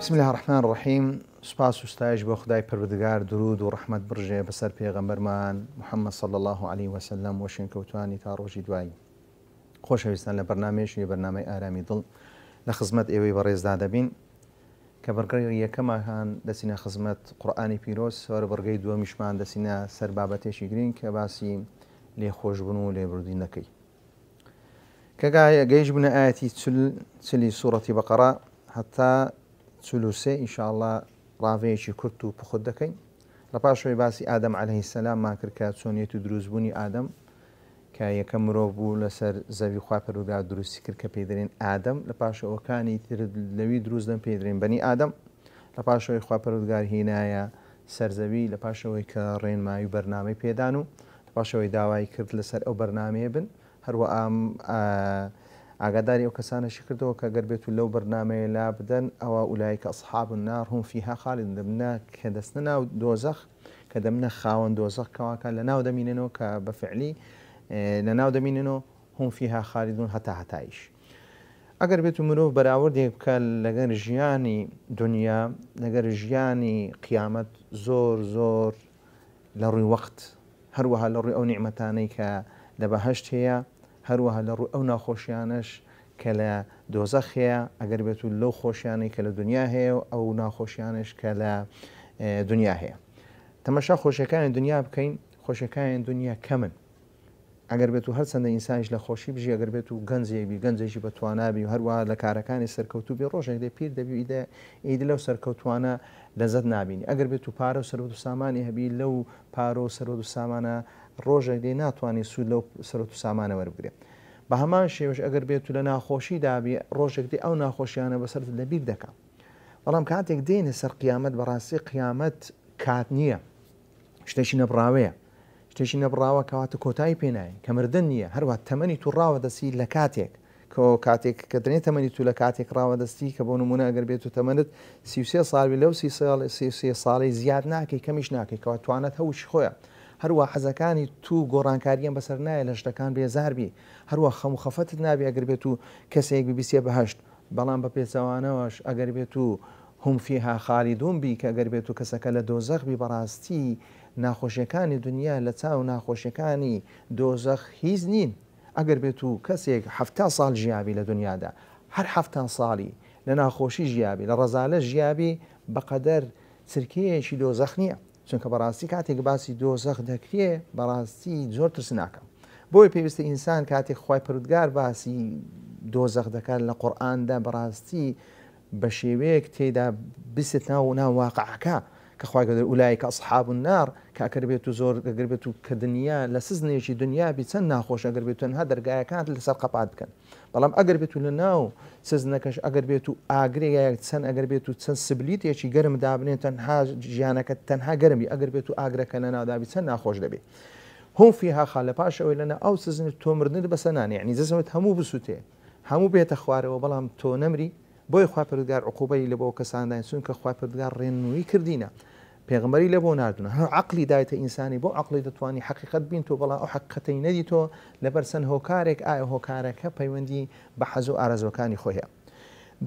بسم الله الرحمن الرحيم سپاس و ستایش بۆ خدای پەروەردگار درود و ڕحمت برژێ بەسەر پێغەمبەرمان محەممەد صل الله عليه وسلم وەشێن کەوتانی تا ڕۆژی دوایی خۆشەویستان لە بەرنمێشی بەرنمەی ئارامی دڵ لە خزمەت ئێوەی بەڕێزدا دەبین کە بەرگەی یەکەمەکان دەسینە خزمەت قورآانی پیرۆس سەر بەرگەی دووەمیشمان دەسینە سەر بابەتێکی گرین کە باسی لێخۆشببوون و لێبردینەکەی کەگایە گەیش بنە ئاەتی چلی سوورەتی بەقەرە حتا چلووسێ ئینشاءله ڕاوەیەکی کورت و پخود دەکەین لە پاشەوەی باسی ئادەم عليهەی سەلاممان کرد کە چۆنیێت و دروستبوونی ئادەم کە یەکە مرۆڤ بوو لەسەر زەوی خواپەردا دروستی کرد کە پێدرێن ئادەم لە پاشەوەکانی لەوی دروستدەم پێدرێن بەنی ئادەم لە پاشەوەی خواپەرودگار هینایە سەرزەوی لە پاشەوەی کە ڕێنماوی بەرنامەی پێدان و پاشەوەی داوای کرد لەسەر ئەو بەرنمەیە بن هەروە ئام ئاگاداری ئەو کەسانەشی کردەوە کە گەر بێت و لەو بەرنمەیە لا بدەن ئەوە هم فيها خالد دمنا كدسنا دەستە ناو دۆزەخ کە دەمنە خاوەن دۆزەخ کەواکە لە ناو دەمینەوە کە بەفعلی إيه، هم فيها خالدون حتى هەتایش. ئەگەر بێت و مرۆڤ بەراوردێک بکە لەگەر ژیانی دنیا لەگەر ژیانی قیامەت زۆر زور لە ڕووی وەخت هەروەها لە او ئەو نیعممەتانەی کە لە هەروەها لە ڕوو ئەو ناخۆشیانش کە لە دۆزەخەیە ئەگەر بێت و لەو خۆشیانی کە لە دنیا هەیە و ئەو ناخۆشیانش کە لە دنیا هەیە تەمەشا خۆشیەکانی دنیا بکەین خۆشەکانیان دنیا کەمن ئەگەر بێت و هەرچەندە ئینسانش لە خۆشی بژی ئەگەر بێت و گەنجێبی گەنجێکی بە توانابی و هەروە لە کارەکانی سەرکەوتو بێ ڕۆژێک دە پیر دەبیدە ئید لەو سەرکەوتوانە لەزت نبینی ئەگەر بێت و پارە و سەرود و سامانی هەبی لەو پارۆ سەرۆ و سامانە ڕۆژێک دی ناتوانانی سوود لەو سەر و سامانە وەربگرێت بە هەمان شێوش ئەگەر بێت لە ناخۆشی دابی ڕۆژێکی ئەو ناخۆشیانە بەسەر لەبییر دەکەم بەڵام کاتێک دێنێ سەر قیامەت بەڕاستی قیامەت کات نییە شتێکی نەبراوەیە شتێکی نەبراوە کەواتە کۆتایی پێناایی کەمردن نییە هەروە تەمەنی تو ڕاوە دەسی لە کاتێک کە کاتێک کە دنێت تەمەنی تو لە کاتێک ڕاوە دەستی کە بۆ نمونە ئەگەر بێت و تەمەنت سیوسێ ساڵوی لەو سی ساڵی زیاد ناکەی کەمیش ناکەی کەەوە توانێت هەوش خۆیە هەروە حەزەکانی تو گۆڕانکاریان بەسەر نایە لە شتەکان بێزاربی هەروە خەم خەفت نابێ ئەگربێت و کەسێک ببیسێ بەهشت بەڵام بە پێچەوانەوەش ئەگەر بێت و هومفیها خالی دومبی کە ئەگەر بێت و کەسەکە لە دۆزەخبی بەڕاستی ناخۆشیەکانی دنیا لە چاو ناخۆشیەکانی دۆزەخ هیچ نین ئەگەر بێت و کەسێک هەفتا ساڵ ژیابی لە دنیادا هەر هەفتان ساڵی لە ناخۆشی ژیابی لە ڕزالە ژیابی بەقەدەر سرکەیەکی دۆزەخ نییە چونکە بەڕاستی کاتێک باسی دۆزەخ دەکرێ بەڕاستی زۆر ترس ناکەم بۆی پێویستە ئینسان کاتێک خی پرودگار باسی دۆزەخ دەکات لە قورآاندا بەڕاستی بە شێوەیەک تێدا بست ناو و ناواقعەکە کە خواگەدر ولایکە ئەسحاب نار کاکەر بێت و زۆر گەگر بێت و کە دنیا لە سزنێکی دنیا بی چەند ناخۆشە گەر بێت تەنها دەرگایەکان لەسەر قەپات بکەن. بەڵام ئەگەر بێت و لە ناو سزنەکەش ئەگەر بێت و ئاگرێک چەند ئەگەر بێت و چەند سبلیتێکی گەرم دابنێت تەنها ژیانەکە تەنها گەرمی ئەگەر بێت و ئاگرەکە لە ناودابی چەند ناخۆش دەبێت. هەم فیها خالە پاشەوەی لەنە ئەو سزنت تۆمردن بەسەنانی عنی زەزمت هەموو بسووتێ هەموو بێتە خوارەوە بەڵام تۆ نەمری بۆی خواپردگار عقوبەی لە بۆ کەساندان چونکە خواپردگار ڕێننووی کردینە پیغمبری لب و نردونە هر عقلی دایت انسانی با عقلی دتوانی حقیقت بین تو تۆ بەڵا ئەو حقیقەتەی نەدی تۆ لەبەر سند هۆکارێک ئایا پیوندی به حزو آرزو کانی خویه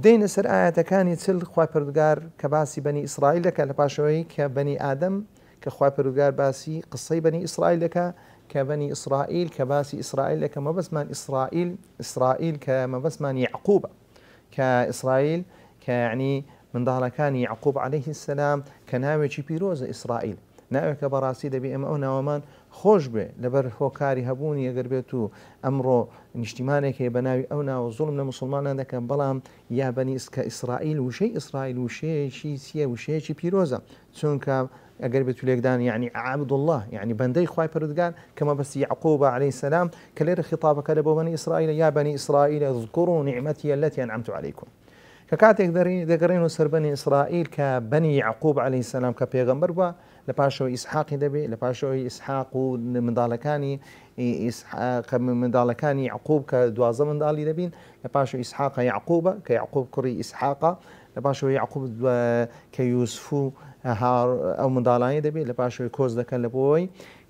دین سر آیات کانی تل خواپردگار پرودگار کباسی بني ئیسرائیل که لە که بني آدم که کە پرودگار باسی قصی بني ئیسرائیل که کە بەنی ئیسرائیل کە باسی ئیسرائیل دەکە مەبەسمان ئیسرائیل ئیسرائیل بس من یعقوبە کە ئیسرائیل کە یعنی من كان يعقوب عليه السلام کە ناوێکی إسرائيل ئیسرائیل ناوێکە بەڕاستی دەبێ ئەمە ئەو ناوەمان لبر بێ لەبەر هۆکاری هەبوونی ئەگەر بێت و ئەمڕۆ نیشتیمانێکی بەناوی ئەو ناوە عندك بلام يا بني اسكا إسرائيل وشي إسرائيل وشي شي سيا وشي شي بيروزا تونك أقرب تليك دان يعني عبد الله يعني بندي خواي بردقان كما بس يعقوب عليه السلام کە خطابك لبو بني إسرائيل يا بني إسرائيل اذكروا نعمتي التي أنعمت عليكم کە کاتێک دەگەڕێن و سربنی ئیسرائیل کە بنی عقوب علی سەسلام کە پێغمبەر بووە لە پاشەوە ئیسحاقی دەبێت لە پاشەوەی ئیسحاق و منداڵەکانی منداڵەکانی عقوب کە دوازە منداڵی دەبین لە پاشە ئیسحاقە یعقوبە کە یعقوب کوڕی ئیسحاقا لە پاشەوە یعقوب کە یوسف و ئەو منداڵانی دەبێت لە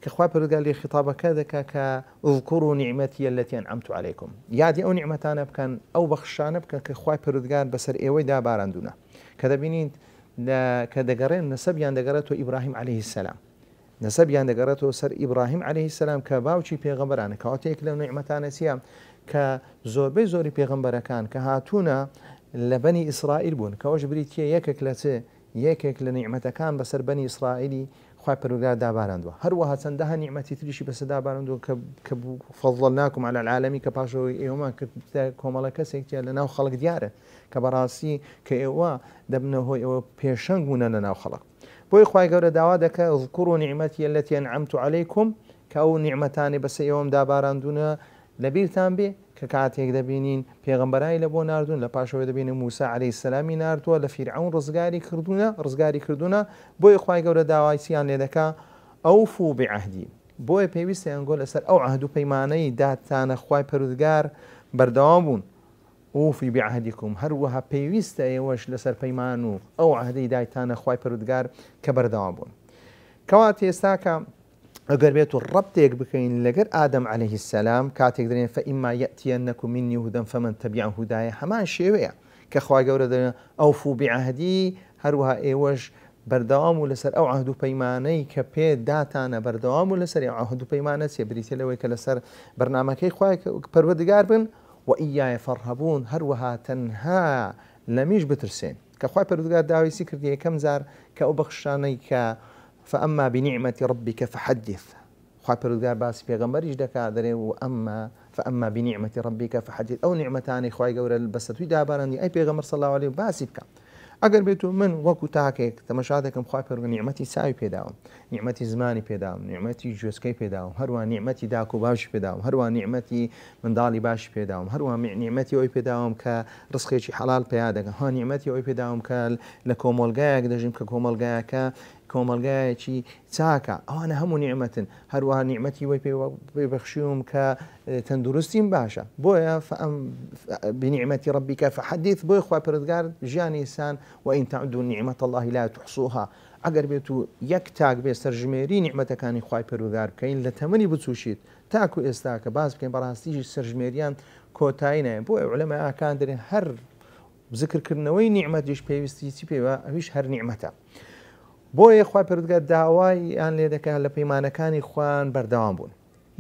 کەخوا پرگا لێ خیتابەکە دەکا کە ئوکوڕ و نیعممەتی لەتیان ئەمت عیکم یادی ئەو نیعممەتانە بکەن ئەو بەخشانە بکەن کە خخوای پرودگار بەسەر ئێوەی داباراندونە کە دەبینیت کە دەگەڕێن نسەبیان دەگەڕێتەوە ئیبراهیم عليه السلام نسەبیان دەگەڕێتەوە سەر ئیبراهیم عليه السلام کە باوکی پێغەمبەرانە کەواتەیەک لەو نیعممەتانە چیە کە زۆربەی زۆری پێغمبەرەکان کە هاتوونە لە بەنی ئیسرائیل بوون کەەوەش بریتە یەکێک لە چێ یەکێک لە نیعممەتەکان بەسەر بەنی ئیسرائیلی دا خی پەرودگار داباراندوە هەروەها چەندەها نیعممەتی تریشی بەسەدا باراندوە کە فەڵ ناکم على العالمی کە پاشەوەی ئێوەمان کرد کۆمەڵە کەسێکە لە ناو خلق دیاره کە براسی کە ئێوە دبنه هو ئەوە پیشنگ بوونە لە ناو خەڵک بۆی خی گەورە داوا دەکە ذکوڕ و نیعممەتی لەتیان ئەمت و عیکم کە ئەو نیعممەتانی بەسەر ئێوەم داباراندونە لەبیرتان بێ کە کاتێک دەبینین پێغمبەرای لە بۆ نردون لە پاشەوە دەبینین موسا علی سلامی نردووە لە فیرعون ڕزگاری کردوونە ڕزگاری کردوونە بۆی خخوای گەورە داوایسییان لێ دەکا ئەو فوو بێعهدی بۆیە پێویستە ئەنگۆ لەسەر ئەو عهد و پەیمانەی داتانە خخوای پرودگار بەردەوام بوون وفی بعهدیکم هەروەها پێویستە ئێوەش لەسەر پەیمان و ئەو عهدەی دایتانە خخوای پرودگار کە بەردەوام بوون کەوا تێستاکە اگر بیتو رب تیک بکنین لگر آدم علیه السلام کاتێک دەێن فەئما یەتیە نەکو منی هودەم فەمن تەبیان هودایە هەمان شێوەیە کە خوا گەورە دەێن ئەو فوبیعهدی هەروها ئێوەش بەردەوام و لەسەر ئەو عهد و پەیمانەی کە پێ داتانە بەردەوام و لەسەر عهد و پەیمانە سێبریتە لەوەی کە لەسەر بەرنمەکەی خوای پرودگار بن و ئیایە فەرهەبوون تنها لمیش بترسین که خواه پرودگار داوی سی کردی کم زار که او بەخشانەی که فاما بنعمه ربك فحدث خوا الغار باس في غمر دەرێ كادر واما فاما بنعمه ربك فحدث او نعمتان اخوي غور بەسە توی دابارانی اي بيغمر صلى الله عليه باسك اگر بيتو من وكو تاکێک تەمەشا دەکەم نعمتي ساي نیعمەتی نعمتي زماني نیعمەتی نعمتي جوسكي نیعمەتی جوێسکەی پێداوم هەروان نیعمەتی داک و باش پێداوم هەروان نیعمەتی منداڵی باش پێداوم هەروان نعمتي ئەوی پێداوم ك رزقي حلال پیا ها نعمتي ئەوی پێداوم ك لكومولغاك کۆمەلگایەک دەژیم کۆمەلگایەکی چاکە ئەوانە هەموو نیعممەتن هەروە نیعممەتی وەی پێبەخشیوم کە اه، تەندروستیم باشە بۆیە بنیعممەتی ڕبیکە فحدیث بۆی خواپردگار ژیانی ئسان و ئینتەعدو نیعممەت الله لا تحسوها ئەگەر بێت و یەک تاک بێ سەرژمێری نیعممەتەکانی خوای پەرودار بکەین لە تەمەنی بچوشیت تاکو ئێستا کە باز بکەین بەڕاستیژی سەرژمێریان کۆتایی نایە بۆ ئەولەمە ئاکان دەێن هەر ذکرکردنەوەی نیعممەتیش پێویستی چی پێوە ئەویش هەر نیعممەتە. بۆیە خوا پرودگار داوایان لێ دەکات لە پەیمانەکانی خوان بەردەوام بوون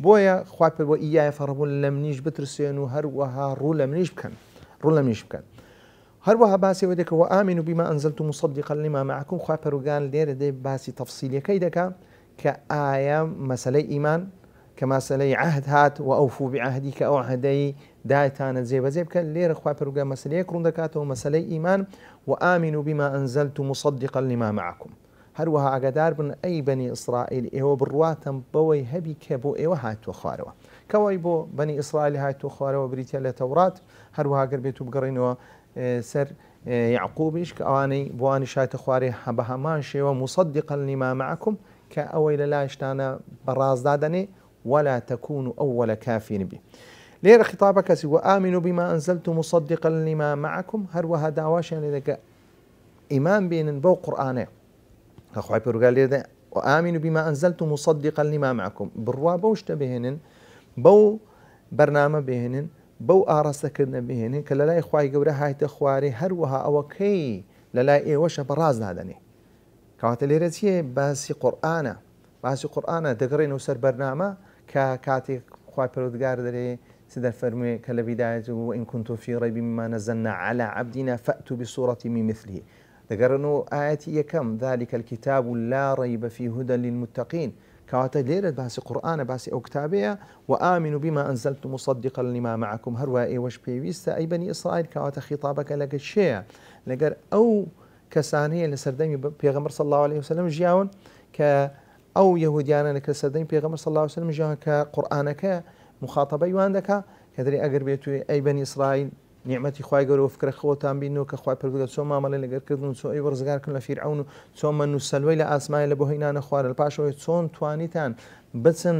بۆیە خوا پێ بۆ ئیای فەڕبوون لە منیش بترسێن و هەروەها ڕوو لە منیش بکەن ڕوو لە منیش بکەن هەروەها باسیەوە دەکەەوە ئامین و بیما ئەنزلت و مصددی قەلیما خوا پەرگان لێرە دێ باسی تەفسیلەکەی دەکا کە ئایا مەسلەی ئیمان کە ماسلەی عهد هات و ئەوفو بعهدی کە ئەو عهدەی دایتانە جێبەجێ بکەن لێرە خوا پەرگە مەسلەیە کڕون دەکاتەوە مەسلەی ئیمان و ئامین و بیما ئەنزلت و مصددی هەروەها ئاگادار بن ئەی بني ئیسرائیل ئێوە بڕواتم بەوەی هەبی کە بۆ ئێوە هاتووە خوارەوە کەوای بۆ بەنی ئیسرائیل هاتووە خوارەوە بریتە لە تەورات هەروەهاگەر بێت و بگەڕینەوە اه، سەر اه، یعقوبیش کە ئەوانەی بوانی شاتە خوارێ بە هەمان شێوە مصدقا لما معكم کە ئەوەی لە لاشتانە بەڕازدادنێ ولا تكونوا أول كافين به لير خطابك و آمنوا بما بیما مصدقا لما معكم هەروەها داواشا لێ إيمان بين بو بەو خخوای پروگالی ده وامنوا بما انزلت مصدقا لما معكم بروا بوش تبهنن بو برنامج بهنن بو آرسته کردن بهنن لا اخوي خوای هاي تخواري خواری هر وها لا لا للای إيه وش براز هذاني کواتا لێرە چیە باسی قورآانە باسی قورآانە دەگەڕێنەوە سەر بەرنامە کە کاتێک خخوای پرودگار دەرێ س دەفەرموێ کە لە بیداەت و ئین کنتۆفی ڕێبی على عبدنا فاتوا بصوره من مثله دقرنو آياتي يكم ذلك الكتاب لا ريب في هدى للمتقين كواتا ليرة باسي قرآن باسي أكتابيا وآمنوا بما أنزلت مصدقا لما معكم هروا هروائي وش بيويستا أي بني إسرائيل كواتا خطابك لك الشيء لقر أو كسانية لسردين بيغمر صلى الله عليه وسلم جياون ك أو يهوديانا لسردامي بيغمر صلى الله عليه وسلم جياون كقرآنك مخاطبة يواندك كذلك أقربيتو أي بني إسرائيل نیعممەتی خی گەورە فکرە خۆتان بینەوە کە خخوای پرگە چۆ مامەڵێ لەگەرکردن و چۆی وەرزگارکن لە فیرعون و چۆمە نووسلوی لە ئاسمایە لە بۆهینانە خوارد لە پاشەوەی چۆن توانیتان بچن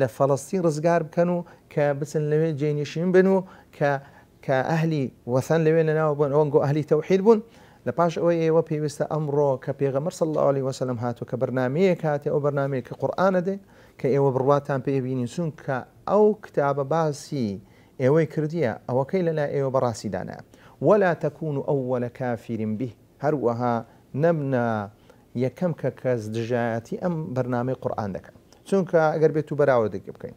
لە فەڵستی ڕزگار بکەن و کە بچن لەوێ جێنیشین بن و کە کە ئەهلی وەسەن لەوێ لەناوە بن ئەوەنگۆ ئەهلی تەوحید بوون. لە پاش ئەوەی ئێوە پێویستە ئەمڕۆ کە پێغەمەر سەڵ علی وەسلم هاتو کە بەرنمەیە کاتێ ئەو بەرنمەیە کە قورآانە دێ کە ئێوە بڕاتان پێبینی چون کە ئەو کتابە باسی ئێوەی کردیە ئەوەکەی لەلا ئێوە بەڕاستیدانە وەلا تەکوون و ئەووەلە کافرین به هەروەها نەمنا یەکەم کە کەس دژایەتی ئەم بەرنامەی قورآان دەکەن چونکە ئەگەر بێت و بەراوە دەگە بکەین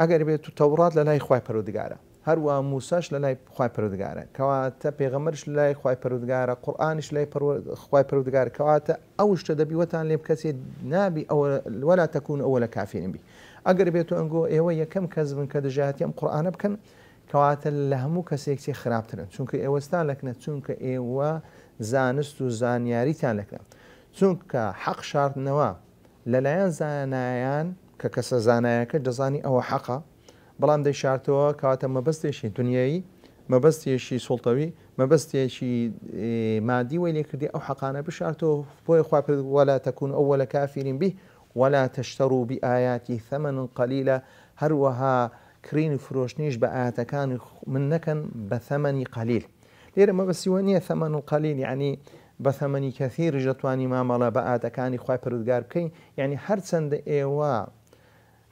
ئەگەر بێت و تەورات لە لای خخوای پەرودگارە هەروە موساش لە لای خخوای پەرودگارە کەواتە پێغەمەرش لە لای خخوای پەرودگارە قورآانیش لای خخوای پەرودگار کەواتە ئەو شتە دەبیوەتان لێ بکەسێت نابی ئەوە وەلا تەکوون ئەوە لە کافرین بی ئەگەر بێت و ئەنگۆ ئێوە یەکەم کەس بن کە دژاتی ئەم قورآانە بکەن کەواتە لە هەموو کەسێکی خراپترن چونکە ئێوەستان لەکنە چونکە ئێوە زانست و زانیاریتان لەکرن چونکە حەق شاردنەوە لەلایەن زانایان کە کەسە زانایەکە دەزانی ئەوە حەقا بەڵام دەیشارتەوە کاتە مەبەستێشی دنیایی مەبەستێشی سوڵتەوی مەبەستێکی مادی وی لێکردی ئەو حەقانە بشارتەوە بۆی خواپردوەلا تەکوون ئەوە لە کافرین بی ولا تشتروا بآياتي ثمنا قليلا هروها كرين فروشنيش بآيات كان منك من قليل ليرا ما بس لێرە ثمن قليل يعني بثمن كثير جتواني ما بە بآيات كان خواي مامەڵە بە يعني خی پرودگار ايوا یعنی هەرچەندە ايوا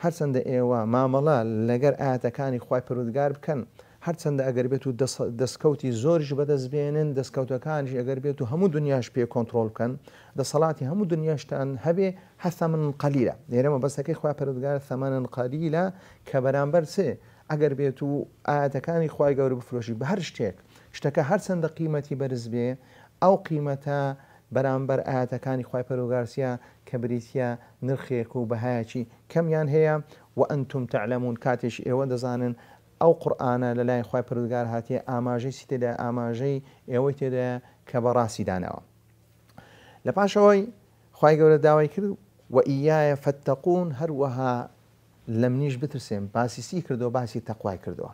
ما ئێوە مامەڵە آيات كان خواي پرودگار بكن هەرچەندە ئەگەر بێت و دەستکەوتی زۆریش بەدەستبێنن دەستکەوتەکانش ئەگەر بێت و هەموو دنیاش پێ کۆنتترۆل بکەن دەسەڵاتی هەموو دنیاشتان هەبێ هەستا من قەلیرە لێرەمە بەسەکەی خوا پردگار سەمانن قەلیلە کە بەرامبەر سێ ئەگەر بێت و ئاەتەکانی خی گەورە بفرۆشی بە هەر شتێک شتەکە هەرچەندە قیمەتی بەرز بێ ئەو قیمەتە بەرامبەر ئاەتەکانی خی پەرۆگارسیە کە بریتە نرخێک و بەهایەکی کەمیان هەیە و ئەنتوم تعلممون کاتێش ئێوە دەزانن او قرآن للاي خوي پردگار هاتي اماجي سيتي ده اماجي ايوي تي ده كبرا سيدانه لپاشوي خوي گور داوي كرد و ايايا فتقون هر وها لم نيش بترسم باسي سي كردو باسي تقوى كردو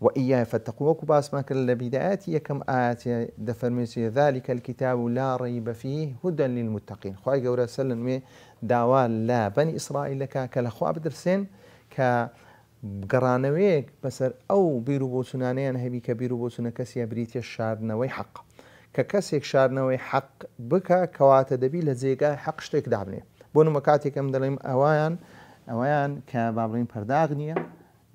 و ايايا فتقون وكو باس ما كرد لبدايات يكم آيات دفرميسي ذلك الكتاب لا ريب فيه هدى للمتقين خوي گور سلنوي داوال لا بني اسرائيل كالاخوة بترسين كالاخوة گەڕانەوەیەک بەسەر ئەو بیر و بۆچونانیان هەبی کە بیر و بۆچونە کەسیە بریتە شاردنەوەی حەق کە کەسێک شاردنەوەی حەق بکە کەواتە دەبی لە جێگای حەق شتێک دابنێ بۆ نمە کاتێکم دەڵێم ئەویان ئەویان کە بابڵین پەرداغ نییە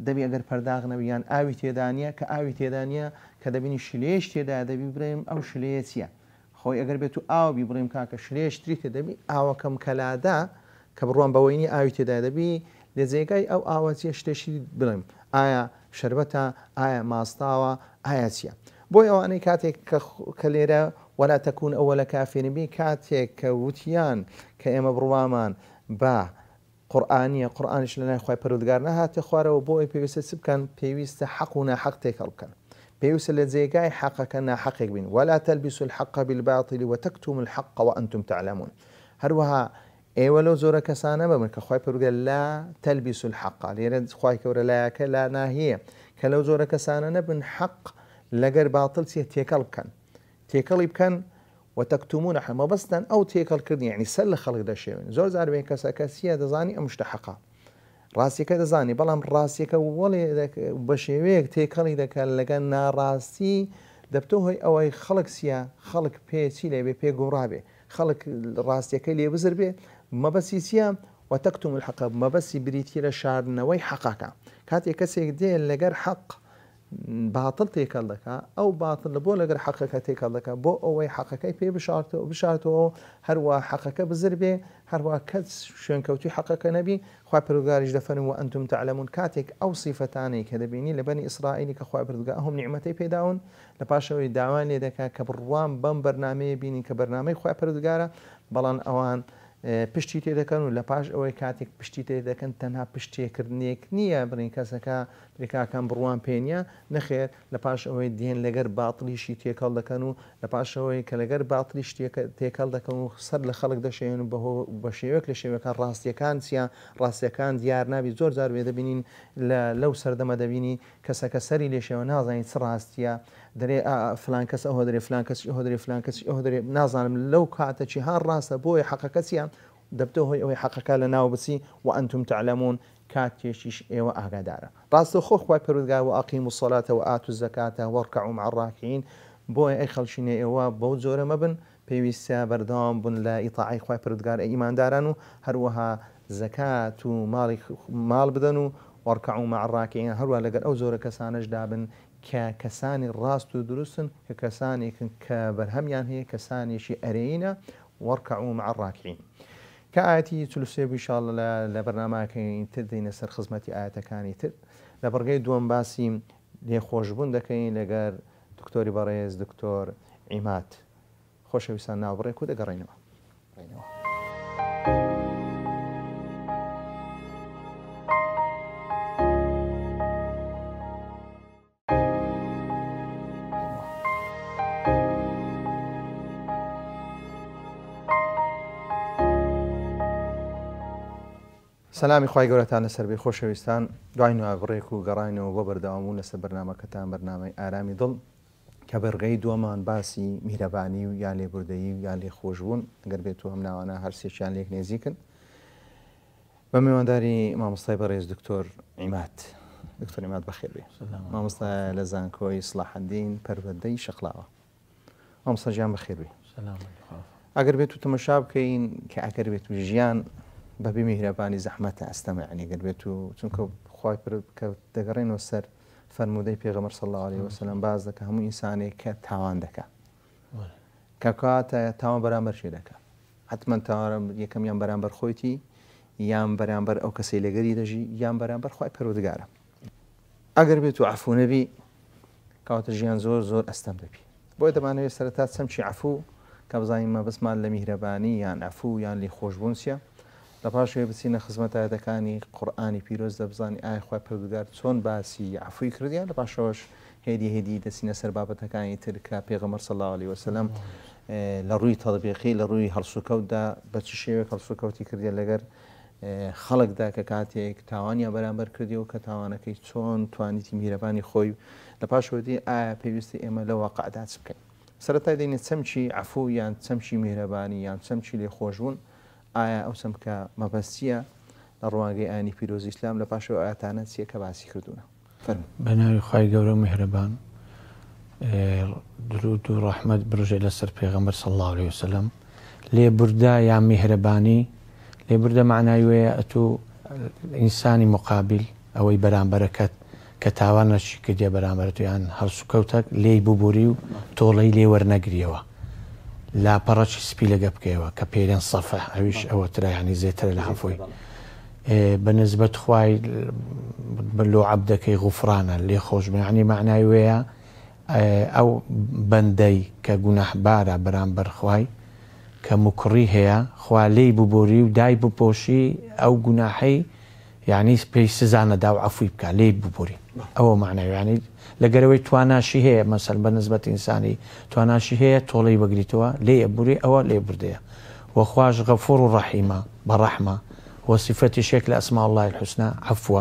دەبی ئەگەر پەرداغ نەویان ئاوی تێدانە کە ئاوی تێدانە کە دەبینی شلێش تێدا دەبی برێم ئەو شلەیە چییە خۆی ئەگەر بێت و ئاوی بڕیم کاکە شلێشتری تێدەبی ئاوەکەم کەلادا کە بڕوان بەوەینی ئاوی تێدا دەبی لێجێگای ئەو ئاوەچیە شتێکی بڵێم ئایا شربەتە ئایا ماستاوە ئایا چییە بۆی ئەوانەی کاتێک کە لێرە وەلا تەکوون ئەوە لە کافێنبی کاتێک کە وتیان کە ئێمە بڕوامان بە قورآانیە قورآانیش لە نایخوای پەرودگار نەهاتێ خوارەوە بۆ ئەوی پێویستە چ بکەن پێویستە حەق و ناحەق تێکەڵ بکەن پێویستە لە جێگای حەقەکە ناحەقێک بین وەلا تەلبیس الحەق بالباطل وتەکتوم الحەقەوە ئەنتم تعلمون هەروەها ئێوە لەو زۆرە کەسانە بمن کە خی پرگە لا تەلبیس الحقا لێرە خی کەورە لایەکە لا ناهەیە کە لەو زۆرە کەسانە نەبن حەق لەگەر باتڵ چێ تێکەڵ بکەن تێکەڵی بکەن وتەکتتومونە هەمە بەستان ئەو تێکەڵکردنی ینی سەر لە خەڵک دەشێوێن زۆر زاربێن کەسە کەسیە دەزانی ئەم شتەحقا ڕاستیەکە دەزانی بەڵام ڕاستیەکە وەڵێ بە شێوەیەک تێکەڵی دەکات لەگەن ناڕاستی دەبتۆ هۆی ئەوەی خەڵک سیە خەڵک پێچی لێ بێ پێ گۆڕابێ خەڵک ڕاستیەکەی لێ بزر بێ مەبەسی چییە وتەکتتم الحق مەبەسی بریتیرە شاردنەوەی حەقاکە کاتێک کەسێک دێ لەگەر حەق باتڵ تێکەڵ دەکە ئەو باتڵ لە بۆ لەگەر حەقەکە تێکەڵ دەکە بۆ ئەوەی حەقەکەی پێ بشارتەوە بشارتەوە هەروە حەقەکە بزر بێ هەروە کەس شوێنکەوتی حەقەکە نەبی خوا پرگاریش دەفەن و ئەنتم تعلمون کاتێک ئەو سیفەتانی کە دەبینی لە بەنی ئیسرائیلی کە خوا بردگا هەم نیعممەەی پێداون لە پاشەوەی داوان لێ دەکا کە بڕوان بەم بەرنمەیە بینی کە بەرنمەی خوا پرگارە بەڵام ئەوان پشتی تێ دەکەن و لە پاش ئەوەی کاتێک پشتی تێ دەکەن تەنها پشتێکردنێک نییە برین کەسەکە ڕێکاکان بڕوان پێنیە نەخێر لە پاش ئەوەی دێن لەگەر باتلیشی تێکەڵ دەکەن و لە پاشەوەی کە لەگەر باتلیش تێکەڵ دەکەن و سەر لە خەڵک دەشێن بە بە شێوەک لە شێوەکان ڕاستیەکان چیان ڕاستیەکان دیار نابی زۆر جار وێ دەبینین لەو سەردەمە دەبینی کەسەکە سەری لێشێوە نازانین چ ڕاستیە دەرێ فلان کەس ئەو هەدرێ فلان کەسی هەدرێ فلان کەسی هەدرێ نازانم لەو کاتە چی هاان ڕاستە بۆی حەقەکەسییان دەبتە هۆی ئەوەی حەقەکە لە ناو بسی و ئەنتم تعلممون کات تێشیش ئێوە ئاگادارە ڕاستە خۆخوای پرودگا و ئاقیم و سڵاتەوە ئات و زەکاتە وەڕکە و عڕاکین بۆیە ئەی خەڵشینێ ئێوە بەو جۆرە مەبن پێویستە بەردەوام بن لە ئیتاعی خخوای پرودگار ئەئیمانداران و هەروەها زەکات و ماڵ بدەن و وەڕکە و معڕاکین هەروە لەگەر ئەو زۆرە کەسانش دابن کە کەسانی ڕاست و دروستن کە کەسانێکن کە بەرهەمیان هەیە کەسانێکی ئەرینە وەڕکە و معڕاکین. کە ئاەتی چلوسێ بشاڵ لە بەرناماکەین تر دەینە سەر خزمەتی ئاەتەکانی تر لە بڕگەی دووەم باسی لێخۆشببوون دەکەین لەگەر دکتۆری بەڕێز دکتۆر ئیمات خۆشەویستان ناوبڕێک و دەگەڕێنەوە. سەلامی خی گەورەتانە سەربی خۆشەویستان دوای نوواڕێک و گەڕینەوە بۆ بەرداوامون لەسەر بەرنمەکەتان بەرنامەی ئارامی دڵ کە بەرگەی دووەمان باسی میرەبانی و یان لێبوردەیی و یان لێ خۆشببوون گەر بێت و هەم ناوانە هەرسێکیان لێک نێزیکن بە میێوانداری مامۆستای بەڕێز دکتۆر عیمات دکتۆریمات بەخێبێ مامۆستا لە زانکۆی سلاحندین پەروەدەی شەقلاوە ئەم سەجیان بەخێبێ ئەگەر بێت و تەمەشا بکەین کە ئەگەر بێت و ژیان بەبی میهرەبانی زەحمەتە ئەستەمەعنی گەربێت و چونکە خی کە دەگەڕێنەوە سەر فەرمودەی پێغەمەر سەڵی وسلم باز دەکە هەموو ئینسانێک کە تاوان دەکە کە کاتە تاوان بەرامبەر شێ دەکە حتمما تاوارم یەکەمیان بەرامبەر خۆیتی یان بەرامبەر ئەو کەسی لەگەری دەژی یان بەرامبەر خی پەرۆدگارە ئەگەر بێت و عفونەبی کاوتە ژیان زۆر زۆر ئەستەم دەبی بۆی دەمانەوێت سەرتا چەمچی عفو کە بزانین مە بەسمان لە میهرەبانی یان ئەفو یان لی خۆشببوونسیە لە پاش وێ بچینە خزمەتایەتەکانی قورآانی پیرۆز دەبزانانی ئایخوا پردگار چۆن باسی عفوی کردیان لە پاشەوەش هێدی هێدی دەسینە سەر بابەتەکانی ترکە پێغەمەر سەلاالی وسلم لە ڕووی تەڵبیخی لە ڕووی هەرسوکەوتدا بەچ شێوێک هەرسوکەوتی کردی لەگەر خەڵکدا کە کاتێک تاوانیا بەرامبەر کردی و کە تاوانەکەی چۆن توانیتی میرەبانی خۆی لە پاشودی ئایا پێویستی ئێمە لە واقعداچ بکەین. سەرەتای دێنێ چەمچی عفو یان چەمچی میرەبانی یان چەمچی لێ خۆشبوون ئایا ئەو سمکە مەبەستیە لە ڕوانگەی ئانی پیرۆزی ئسلام لە پاشەوە ئاتانە چیە کە باسی کردوونە بەناوی خی گەورە مهرەبان درود و ڕحمد بژێ لەسەر پێغەمبەر سەڵاو لە وسلم لێ بردا یا میهرەبانی لێ بردە معنای وەیە ئەتوو ئینسانی مقابل ئەوەی بەرامبەرەکەت کە تاوانەشی کردێ بەرامبەر تویان هەرسوکەوتەک لێی ببووری و تۆڵی لێ وەرنەگریەوە لاپەڕەکی سپی لەگە بکەوە کە پێرێن سەفە ئەویش ئەوە ترایانی زێترە لە هەفۆی بەنسبەت خوای بلو عبدەکەی غوفرانە لێ خۆشمیانی معنای وەیە ئەو بەندەی کە گونەحبارە بەرامبەر خوای کە مکڕی هەیە خوا لێی ببۆری و دای بپۆشی ئەو گوناحەی یعنی پێی سزانەدا و ئەفوی بکە لێی ببووری ئەوە معنەویانی لەگەرەوەی تواناشی هەیە مەسەر بە نسبەت ئینسانی تواناشی هەیە تۆڵی بەگریتەوە لێ ئەبووری ئەوە لێ بردەیە وەخواش غەفور و ڕەحیمە بەڕەحمە وەسیفەتی شێک لە اسماء الله حوسنا عفو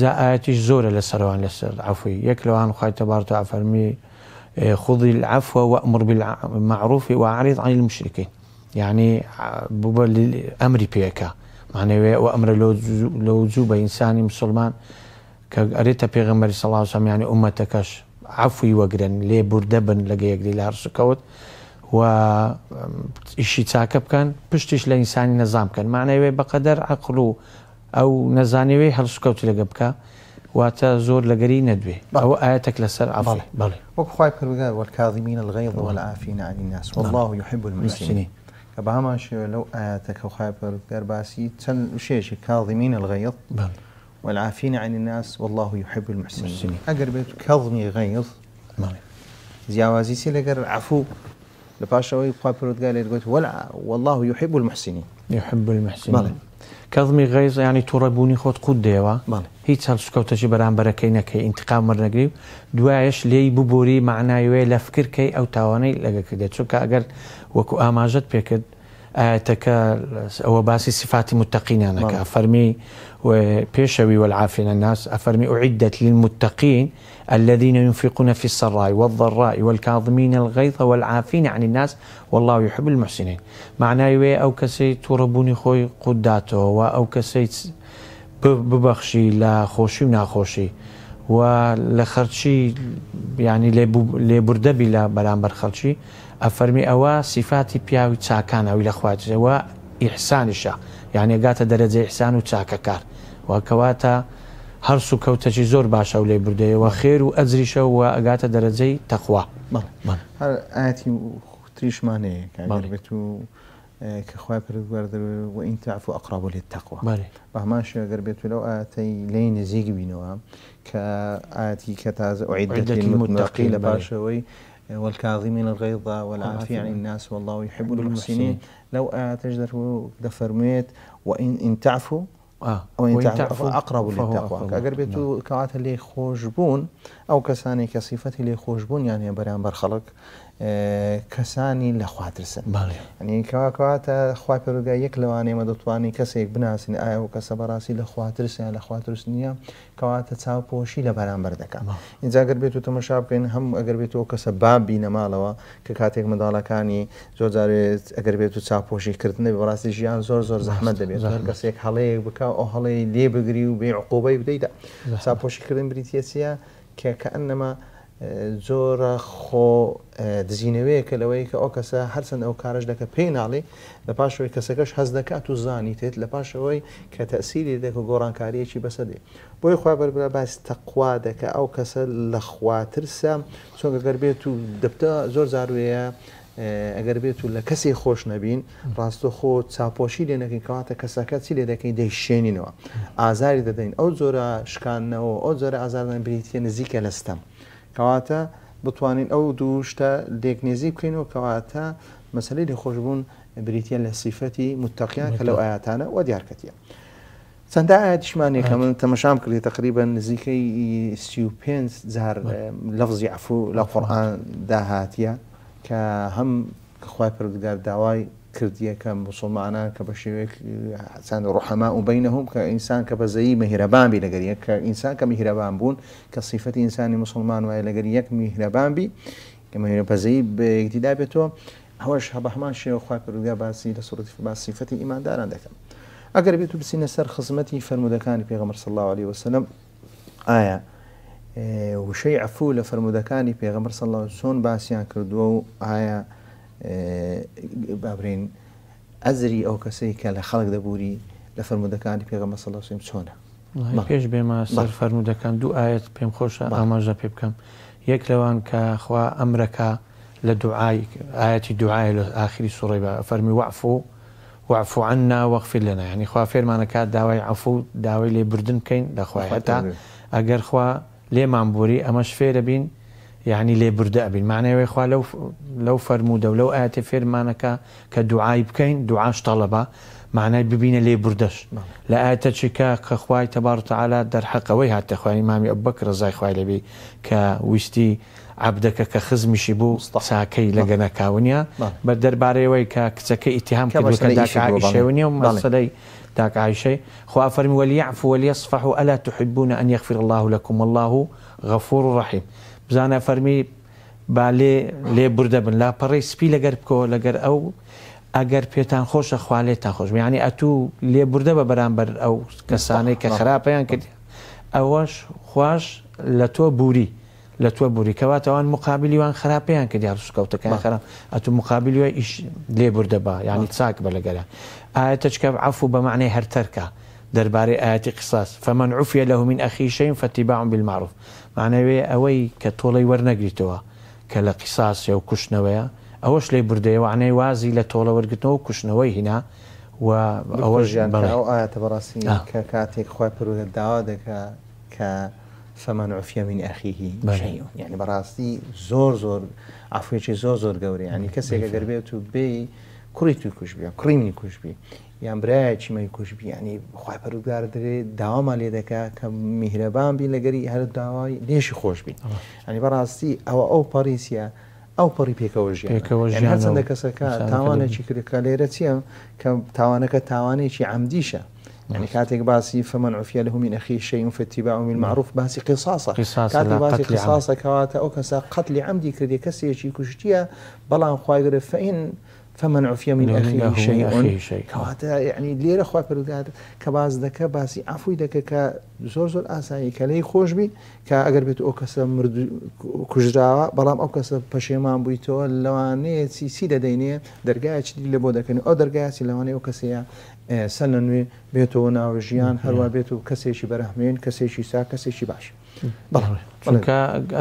جا ئاەتیش زۆرە لەسەروان لەسەر عفوی یەک لەوان خخوایتە بارتە ئافەرمی خذي العفو وأمر بالمعروف وأعرض عن المشركين يعني بوبا الأمر بيكا معنوي وأمر لو لو زوبة إنساني مسلمان كأريت بيغمبر صلى الله عليه وسلم يعني أمتكش عفوي وقرن لي بردبن لقي يقري لها رسكوت و إشي تاكب كان بشتش لإنسان نظام كان معنى بقدر عقلو أو نزاني وي هرسكوت لقبك واتا زور لقري ندوي أو آياتك لسر عفوي بالي بالي وكو خواي والكاظمين الغيظ والعافين عن الناس والله يحب المحسنين كبهما لو آياتك وخواي برغار باسي تن شيش كاظمين الغيظ بالي والعافين عن الناس والله يحب المحسنين اگر بيت بێت کەڵمی نعم. زياوازي سي لەگەر عفو لباشا لە پاشەوەی خوا پرۆتگا ولا والله يحب المحسنين يحب المحسنين كظمي غيظ يعني تربوني غەیز قد ديوا هي قوت دێەوە هیچ بران بەرامبەرەکەی نەکەی انتقام دوايش لي ببوري معناه لێی لفكر كي او ئەو تاوانەی لەگەکردێت شوكا اگر وكو اماجت پێکرد ئاەتەکە ئەوە صفات المتقين أنا نعم. أفرمي وبيشوي والعافين الناس أفرمي أعدت للمتقين الذين ينفقون في السراء والضراء والكاظمين الغيظ والعافين عن الناس والله يحب المحسنين معناه أو كسي توربوني خوي قداته وأو كسي ببخشي لا خوشي ونا خوشي ولخرشي يعني لبردبي لا برامبر خرشي ئەفەرمی ئەوە سیفاتی پیاوی چاکان ئەوی لە خواتەوە ئیحسانیشە یانێگاتە دەرەجێ ئیحسان و چاکەکار واکەواتە هەرس و کەوتەکی زۆر باشە و لێ بردەیەوە خێر و ئەزریشە و ئەگاتە دەرەجەی تەخوا ئاەتی تریشمانەیەبێت و کەخوای پردوەردەوە ئینتەعف و ئەقرابۆ لێت تەخوا بەمان شێگەر بێت لەو ئاەتەی لی نزیک بینەوە کە ئاەتی کە تازە عیدەکەی متەقی لە باشەوەی والكاظمين الغيظ والعافي عن يعني. الناس والله يحب المحسنين لو آه، تجدر دفرميت وإن إن تعفو آه. ان تعفو أقرب للتقوى أقرب تو كوات اللي خوش أو كساني كصفتي اللي خوشبون بون يعني بريان برخلق کەسانی لە خواترسن ئەنیکەواکەواتە خخوای پەرگا یەک لەوانێمە دەتوانانی کەسێک بناسین ئایا و کەسە بەڕاستی لە خواترسیان لە خواترس نییە کەواتە چاوپۆشی لە بەرامبەر دەکەم اینجاگەر بێت و تەمەشا بکەین هەم ئەگەر بێتەوە کەسە بابی نەماڵەوە کە کاتێک منداڵەکانی زۆر جارێت ئەگەر بێت و چاپۆشیکردن بەڕاستی ژیان زۆر زۆر زەحمت دەبێت زۆر کەسێک هەڵەیەک بک ئەو هەڵەی لێ بگری و بێ عقوبەی بدەیدا چاپۆشیکردن بریتەسیە کێکە ئەنەما زۆرە خۆ دزینەوەیە کە لەوەی کە ئەو کەسە هەرچەند ئەو کارش دەکە پێی ناڵێ لە پاشەوەی کەسەکەش هەز دەکات و زانیتێت لە پاشەوەی کە تەسیری دەکە گۆڕانکاریەکی بەسەدێ بۆی خوا بەربرا باس تەقوا دەکە ئەو کەسە لە خواترسە چۆنگە گەربێت و دەبتە زۆر زارویە ئەگەر بێت و لە کەسی خۆش نەبین ڕاستە خۆ چاپۆشی لێنەکەی کەواتە کەسەکە چی لێ دەکەی دەیشێنینەوە ئازاری دەدەین ئەو زۆرە شکانەوە ئەو زۆرە ئازاردان بریتە نزیکە لەستەم کەواتە بتوانین ئەو دووشتە دێکنێزی بکەینەوە کەواتە مەسلەی دەخۆشببوون بریتە لە سیفەتی متتەقیان کە لەو ئاياتانە و دیارکەتیە. چەندە ئاەتیشمانێکە من تەمەشام کردی تقریبا نزیکەی سی5 زار لەفزی عفو لە قڕآان داهاتیە کە هەم خخوای پرگدار داوای كردية كمسلمان كبشوية كإنسان رحماء بينهم كإنسان كبزي مهربان بي لغريا كإنسان كمهربان بون كصفة إنسان مسلمان وإلى لغريا كمهربان بي كمهربان بزي باقتداء بتو هو شهب أحمان شيء أخوة كردية باسي لصورة باس صفة إيمان داران دكا أقرب يتو بسينا سر خزمتي فرمو دكان في صلى الله عليه وسلم آية اه، وشي عفو لفرمو دكان في صلى الله عليه وسلم باسيان كردو آية بابرین ئەزری ئەو کەسەی کە لە خەڵک دەبووری لە فەرمودەکانی پێغەمە سەڵسیم چۆنە پێش بێمە سەر فەرمودەکان دوو ئاەت پێم خۆشە ئاماژە پێ بکەم یەک لەوان کەخوا ئەمرەکە لە دوعای ئاەتی دوعای لە ئاخری سوڕی بە فەرمی وعفو وعفوعنا وەخفی لەنا ینی خوا فێرمانەکە داوای عفو داوای لێ بردن بکەین دەخوای هەتا ئەگەر خوا لێمان بووری ئەمەش فێرە بین يعني لي بردا بين معنى يا اخوان لو لو فرموده لو اتي فرمانك كدعاي بكين دعاش طلبه معناه ببين لي بردش نعم. لا اتشكا كخواي تبارك وتعالى در حق وي هات اخواني امامي ابو بكر زي اخواي لبي كويستي عبدك كخزم شيبو ساكي نعم. لقنا كاونيا نعم. بدر باري وي كتك اتهام كبير داك عايشه ونيا ومصلي داك عايشه خو افرم وليعفو وليصفحوا الا تحبون ان يغفر الله لكم والله غفور رحيم بزانە فەرمی با لێ لێ بردەبن لاپەڕی سپی لەگەر بکەوە لەگەر ئەو ئەگەر پێتان خۆشە خوالێتان خۆشم ینی ئەتوو لێ بردە بە بەرامبەر ئەو کەسانەی کە خراپەیان کرد ئەوەش خوش لە تۆ بوری لە تۆ بوری کەواتەوان مقابلیوان خراپیان کە دیارسکەوتەکان خراپ ئەتو مقابلیوە ئیش لێ بردەبا ینی چاک بە لەگەرە ئاەتەچکە عفو بەمانەی هەرتەرکە دەربارەی ئاەتی قساس فەمەن عوفە لە من ئەخی شەین فەتیباون بالمعروف مانەوێ ئەوەی کە تۆڵی وەرنەگریتەوە کە لە قیساسیە و کوشتنەوەیە ئەوەش لێ بردەیەوانەی وازی لە تۆڵە وەرگتنەوە و کوشتنەوەی هینا و ئەوە ژیان ئاەتە بەڕاستی کە کاتێک خۆی پرورە داوا دەکە کە فەمان عفیە من ئەخیهی یعنی بەڕاستی زۆر زۆر ئافێکی زۆر زۆر گەورەی ینی کەسێکە دەربێت و بێ کوڕی توی کوشبی کوڕی منی کوشبی یان برایەکی مەی کوشبیانی بخوای پەرودگار درێ داوامان لێ دەکا کە میهرەبان بین لەگەری هەر داوای نێشی خۆش بین ئەنی بەڕاستی ئەوە ئەو پەریسیە ئەو پەڕی پێکەوە ژیانەوە ژیان چەندە کەسەکە تاوانێکی کردەکە لێرە چیە کە تاوانەکە تاوانێکی عمدیشە. يعني كاتك باسي فمن عفي له من أخيه شيء فاتباع بالمعروف باسي قصاصة كاتك باسي قصاصة كواتا أو كسا قتل عمدي كردي كسي يشي كشتيا بلان خواهي فإن فمن عفیە من کەواتە یعنی لێرە خوا پرودات کە باز دەکە باسی ئافووی دەکە کە زۆر زۆر ئاسایی کەلەی خۆشببی کە ئەگەر بێت ئەو کەسە کوژراوە بەڵام ئەو کەسە پەشێمان بوویتەوە لەوانەیە چی سی دەدەینێ دەرگایکی لە بۆ دەکەن ئەو دەرگایسی لەوانەیە ئەو کەسەیە سەر لە نوێ بێتەوە ناوژیان هەروە بێت و کەسێکی بەرەحمێن کەسێکی سا کەسێکی باش.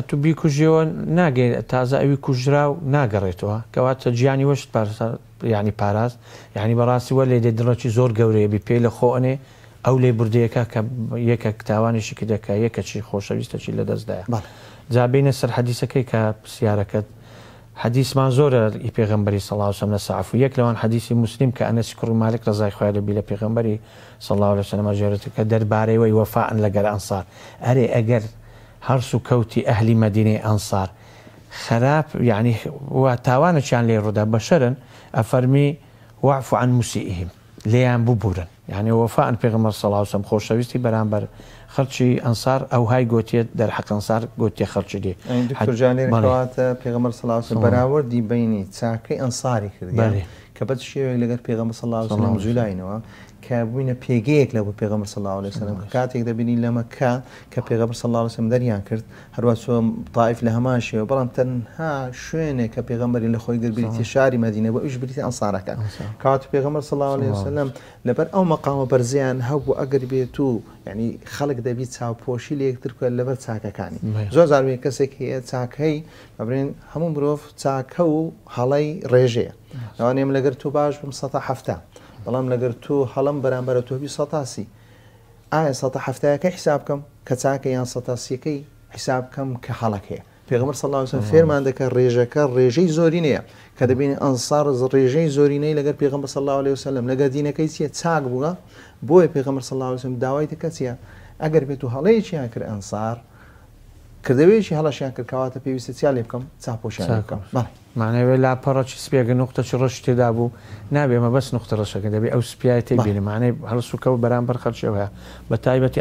تو بیکوژیەوە ناگەێت تازە ئەوی کوژرا و ناگەڕێتەوە کەواتە جیانی وەشت ینی پاراست ینی بەڕاستی وە لێ دێ دڕەکی زۆر گەورەیەبی پێی لە خۆنێ ئەو لێ بردەیەەکە کە یەکە تاوانێکی کە دەکا یەکە چی خۆشەویستە چی لە دەستدایە جابینە سەر حەدیسەکەی کە پرسیارەکەت حديث مازور زور صلى الله عليه وسلم نسعفو يك لوان حديث مسلم كان كرو مالك رضاي خواه بلا لپیغمبري صلى الله عليه وسلم جارتو كدر باري وي وفاء لگر اري اجر هرسو كوتي اهل مدينة انصار خراب يعني وتاوانا شان لي رودا بشرا افرمي وعفو عن مسيئهم ليان ببورا يعني وفاء پیغمبر صلى الله عليه وسلم خوش شويستي برانبر خرچی انصار او های جانی رکوات آه، پیغمبر صلی اللہ علیہ وسلم سلااوسن دی بینی چاکی انصاری کردی پیغمبر صلی اللہ علیہ وسلم زولای جولاینەوە کە بووینە پێگەیەک لە بۆ پێغەمە سەڵاو لە سەرم کاتێک دەبینی لەمەکە کە پێغەبەر سەڵاو لەسم دەریان کرد هەروە چۆم تاائف لە هەماشەوە بەڵام تەنها شوێنێک کە پێغەمبەری لە خۆی گربیتی شاری مەدینە بۆ ئەوش بریتی ئەسارەکە کات پێغەمەر سەڵاو لە سەلم لەبەر ئەو مەقامە بەرزیان هەبوو ئەگەر بێت و یعنی خەڵک دەبی چاوپۆشی لە یەکتر کوێن لەبەر چاکەکانی زۆر زاروی کەسێک هەیە چاکەی بەبرێن هەموو مرۆڤ چاکە و هەڵی ڕێژەیە ئەوان نێم لەگەر تو باش بم سەه هەفتە. بەڵام لەگەر تۆ هەڵم بەرامبەرە تۆبی سەتاسی ئایا سە هەفتەکە حیساب بکەم کە چاکە یان سەتاسیەکەی حیساب بکەم کە هەڵەکەەیە پێغمەر سەڵاوسن فێرمان دەکە ڕێژەکە ڕێژەی زۆرینەیە کە دەبینی ئەنسار ڕێژەی زۆرینەی لەگەر پێغمبە سەڵاو لێ وسلم لەگە دینەکەی چیە چاک بووە بۆیە پێغمەر سەڵاوسم داوای دەکە چیە ئەگەر بێت و هەڵەیەکییان کرد ئەنسار کردویشی حالا شیان کرد سیالی معنی ولی کردەوەیەکی هەڵەشیان کردکەواتە پێویستە چیا ما بس نقطه رشته که دبی سپێگە نقطەی ڕەش تێدا معنی نابێمە بەس نقطە ڕەشەکە دەبێت ئەو بتهای تێبیێنمانەی انصار بەرامبەر که بە تایبەتی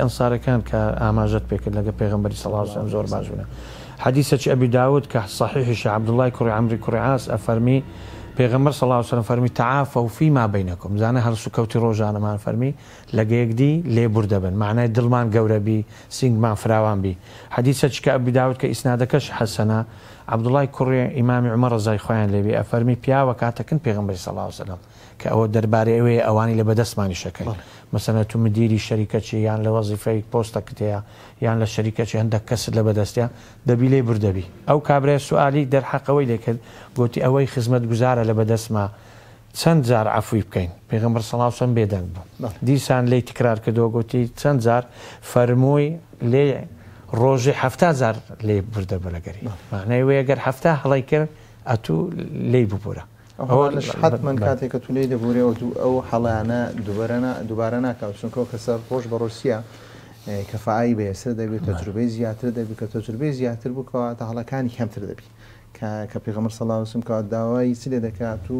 لگ پیغمبری صلی الله علیه و سلم زور بازونه حدیثش ابی داود که صحیحش عبدالله کری عمري کری کوڕاس افرمی پێغمبەر سەڵاوسەرم فەرمی تەعاافە و فیما بینەکەم زانە هەرسو کەوتی ڕۆژانەمان فەرمی لەگەیەکدی لێبور دەبن معنای دڵمان گەورەبی سنگمان فراوانبی حەدیسە چکە بداوت کە ئیسنادەکەش حەسەنە عبدوڵای کوڕێ ئیمامی عمە ڕزای خۆیان لێبی ئەفەرمی پیاوە کاتەکن پێغمبەری سەڵاوسەلم کە ئەوە دەربارەی ئەوەیە ئەوانی لە بەدەستمانی شەکەن مەسەنە تو مدیری شەریکەچی یان لە وەزیفەیەک پۆستە کتەیە یان لە شەریکەچی هەندە کەست لە بەدەستە دەبی لێ بردەبی ئەو کابرای سوالی دەرحەقەوەی لێکرد گوتی ئەوەی خزمەت گوزارە لە بەدەستمە چەند جار ئەفوی بکەین پێغمبەر سەڵاوسم بێدەنگ بوو دیسان لی تکرار کردەوە گوتی چەند جار فەرمووی لێ ڕۆژی هەفتا زار لێ بردە بەلەگەری مانای وەیە گەر هەفتا هەڵی کرد ئەتوو لێ ببوورە ئەوش حتممن کاتێککە تو لێ دەبورێەوە دوو ئەو هەڵیانە دووبەرەنا دووبارە ناکاو چونکەوە کەسەر ڕۆژ بە ڕوسیا کەفاایی بەێسر دەبێت تەجروبەی زیاتر دەبێت کە تەجروبەی زیاتر بکەوە تا هەڵەکانی کەمتر دەبی کە پێغەمر سەلاوسم کە داوای چ لێ دەکات و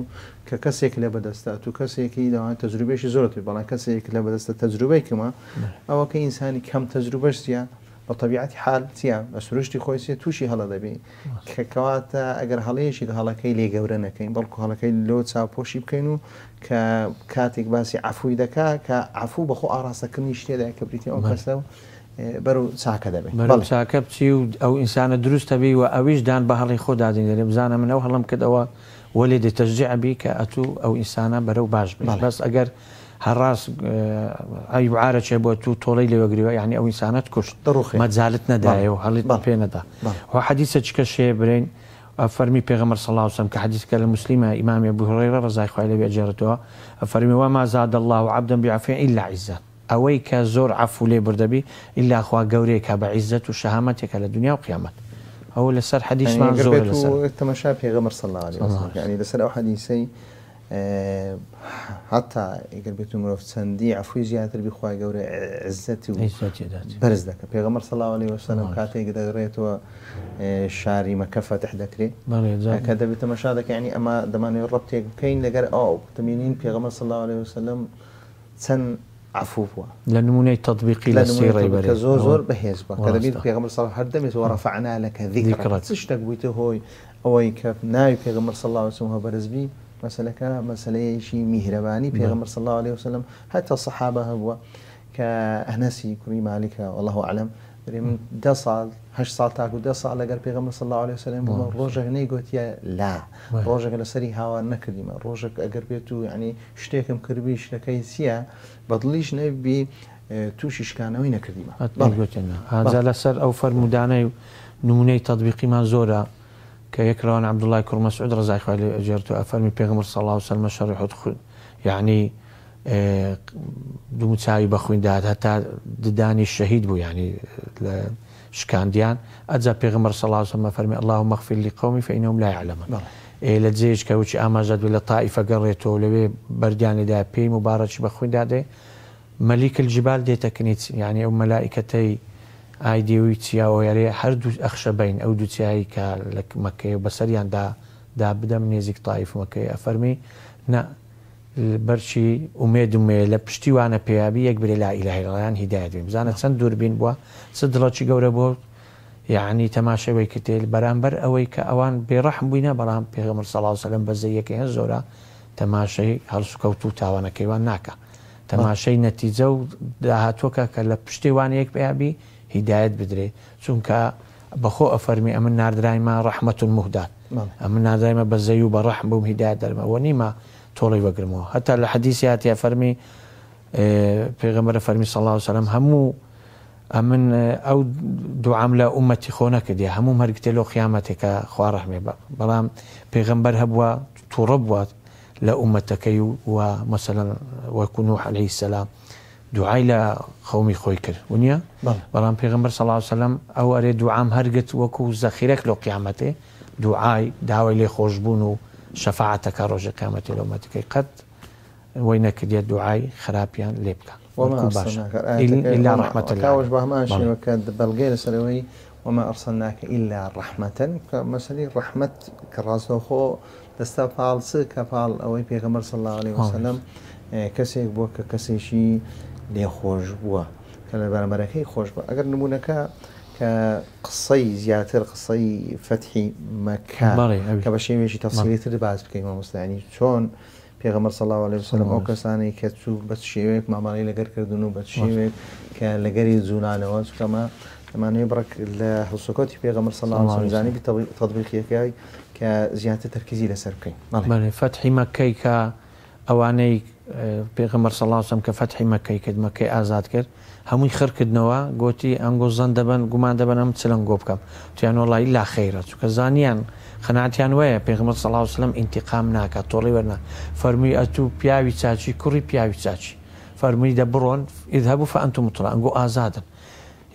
کە کەسێک لە بەدەستە تو کەسێکی داوان تەجروبێکی زۆرت بەڵام کەسێک لە بەدەستە تەجروبەی کمە ئەوە کە ئینسانی کەم تەجروبەشتیە بە تەبیعەتی حال چییە بە سروشتی خۆیسی تووشی هەڵە دەبی کەکەواتە ئەگەر هەڵەیەشی هەڵەکەی لێ گەورە نەکەین بەڵکو هەڵەکەی لۆ چاپۆشی بکەین و کە کاتێک باسی ئەفووی دەکا کە ئەفوو بەخۆ ئاراستەکردنی شتێدا کە بریتی ئەو کەسە و بەر و چاکە دەبێت چاکە بچی و ئەو ئینسانە دروستەبی و ئەویش دان بە هەڵی خۆ دادین دەێ بزانە منەوە هەڵم کردەوە وەێ دێتەژێعبی کە ئەتوو ئەو ئینسانە بەرەو باش بێت بەس ئەگەر هراس اي ای بعاره چه بود تو طولی لی وگری یعنی او انسانات كش دروخی مزالت نداره و حالی پی ندا و حدیث چکه شی برین پیغمبر صلی الله عليه وسلم كحديث که حدیث امام ابو هريره رضای خوای لی بیجر تو فرمی زاد الله عبدا بعفیه الا عزه اويك زور عفو لی برده الا ایلا غوريك بعزه وشهامتك با عزت و شهامت یک ال دنیا و قیامت او لسر حدیث ما زور لسر تمشاب پیغمبر صلی الله علیه و سلم یعنی لسر او حدیثی حتا ئەگەر بێت مرۆڤچەندی ئەفوی زیاتر بیخوای گەورە عزتی و بەرز دەکە پێغەمەر سەلاوەی وەسەلم کاتێک دەگرێتەوە شاری مەکەفە تح دەکرێت کە دەبێتە مەشا دەکەنی ئەمە دەمانێت ڕەبتێک بکەین لەگەر ئاو تەمینین تطبیقی سەلاوەی بری چەند عفو بووە لە نمونەی تطببیقی لە سێڕێبەر زۆر زۆر بەهێز هر دمی دەبێت پێغەمەر لکه ذکر تشتگویته هوی اوی کف شتێک پیغمبر صلی الله علیه و سلم ها برز بی شيء مهرباني في نعم. غمر صلى الله عليه وسلم حتى الصحابة هو كأهناسي كري مالك مالیکە والله عالم برێ من ده ساڵ هەش ساڵ تاکو ده ساڵ لەگەر پێغەمبەر الله عليه وسلم بووە هنا يقول يا لا ڕۆژێک لەسەری هاوار نەکردیمە ڕۆژێک ئەگەر بێت و ینی شتێکم کردبی شتەکەی چییە بەدڵیش نەبی تووشی شکانەوەی نەکردیمە هەجا لەسەر ئەو فەرمودانەی نمونه تطبيقي ما زۆرە كيكلوان عبد الله كور مسعود رزاق خالي جرتو أفرمي بيغمر صلى الله عليه وسلم شرح يعني آه، دو متساوي بخوين داد حتى داني الشهيد بو يعني شكان ديان أجا بيغمر صلى الله عليه وسلم فرمي اللهم اغفر لقومي فإنهم لا يعلمون إيه لجيج كوش أما جد ولا طائفة قريتو لبي برديان لدى بي مبارك بخوين دادي ملك الجبال دي تكنيت يعني أم ملائكتي ئایدێوی چیاوەێ هەردوو ئەخشە بین ئەو دووچایی کە لە مەکەی بەسەریاندا دا بدەم نێزیک تایفمەکەی ئەفەرمی نە بەرچی ئومێدومێ لە پشتیوانە پیابی یەک برێ لا ئیلهیڵیان هیداەتیم بزانە چەند دووربین بووە چ دڵەکی گەورە بۆ یعنی تەماشەوەی کتێل بەرامبەر ئەوەی کە ئەوان بێڕەحم بووینە بەڵام پێغمر سەڵاوسەلم بەزەیەکە هە زۆرە تەماشەی هەڵسوکەوت و تاوانەکەیوان ناکە تەماشەی نەتیجە و داهاتۆکە کە لە پشتیوان یەک پیابی هدايت بدري چونك بخو افرمي امن نار دائما رحمه المهدات امن نار دائما بزيو برحم بهم هدايه دائما ونيما تولي وقرمو حتى الحديث ياتي افرمي في غمر افرمي صلى الله عليه وسلم همو امن او اه، دعام لا امتي خونك دي همو مرقت له خيامتك خوار رحمي بلام في غمر هبوا تربوا لامتك ومثلا ويكون نوح عليه السلام دوعای ونيا نعم. برام خۆی صلى الله عليه وسلم سەلاوسلم ئەو ئەرێ دوعام هەرگت وەکو زەخیرەك لە قیامەتێ دوعای داوای لێ شفاعتك و شەفاعتەکە لو ماتك قد وينك وی نەکردە دوعای خراپیان وما أرسلناك إلا رحمة الله بهمان شيء وكاد بلغير سروي وما أرسلناك إلا رحمة مثلا رحمة كراسوخو خو دستا فالس كفال أو بيغمر صلى الله عليه آه. وسلم كسيك بوك كسيشي لێ خۆش بووە کە لە بەرەمەرەکەی خۆش بە ئەگەر نمونونەکە کە قسەی زیاتر قسەی فەتحی مەکە کە بە باز بکەین مامۆستانی چۆن پێغەمەر سەڵاو لە سلم ئەو کەسانی کە چوو بە شێوەیەک ماماڵی لەگەرکردن و بە شێوێک کە لەگەری زوونانەوە چکەمە ئەمانەیە بڕک لە حوسەکەتی پێغەمەر سەڵامزانانی تەبیقیەکەی کە زیاتر تەرکزی لەسەر بکەین فتحی مەکەی کە ئەوانەی پێغەمەەر سەڵاوسم کە فەتحی مەکەی کرد مەکەی ئازاد کرد هەمووی خڕکردنەوە گوتی ئەنگۆ زەن دەبن گومان دەبن ئەم چلنگۆ بکەم تویان وڵی لا خەیرە چکە زانیان خەناتیان وەیە پێغمە سەڵاو سلم ئینتیقام ناکات تۆڵی وەرنا فەرمووی ئەتوو پیاوی چاچی کوڕی پیاوی چاچی فەرمووی دە بڕۆن ئید هەبوو فەنتو متڵ ئەنگۆ ئازادن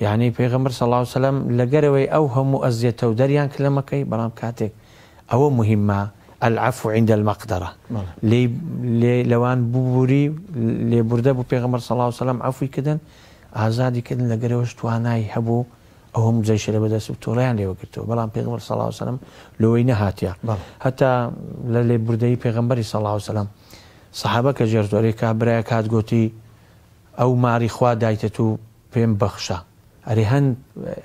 یعنی پێغەمبەر سەڵاو سلم لەگەرەوەی ئەو هەموو ئەزیێتە و دەریان کلەمەکەی بەڵام کاتێک ئەوە مهمە العفو عند المقدرة لي لي لوان بوري لي برده بو پیغمبر صلى الله عليه وسلم عفو كدن ئازادی کردن لە گەرەوەش توانای هەبوو ئەوم جەیشرە بەدەست تۆڕیان لێوەگرتەوە بەڵام پێغمەر سەلاوسلم لەوەی نەهاتیا هەتا لە لێ بردەی پێغمبەری سەلاوسلم سەحابە کە ژێرزۆری کابراە کاتگوتی ئەو ماری خوا دایتە و پێم بەخشە ئەری هەند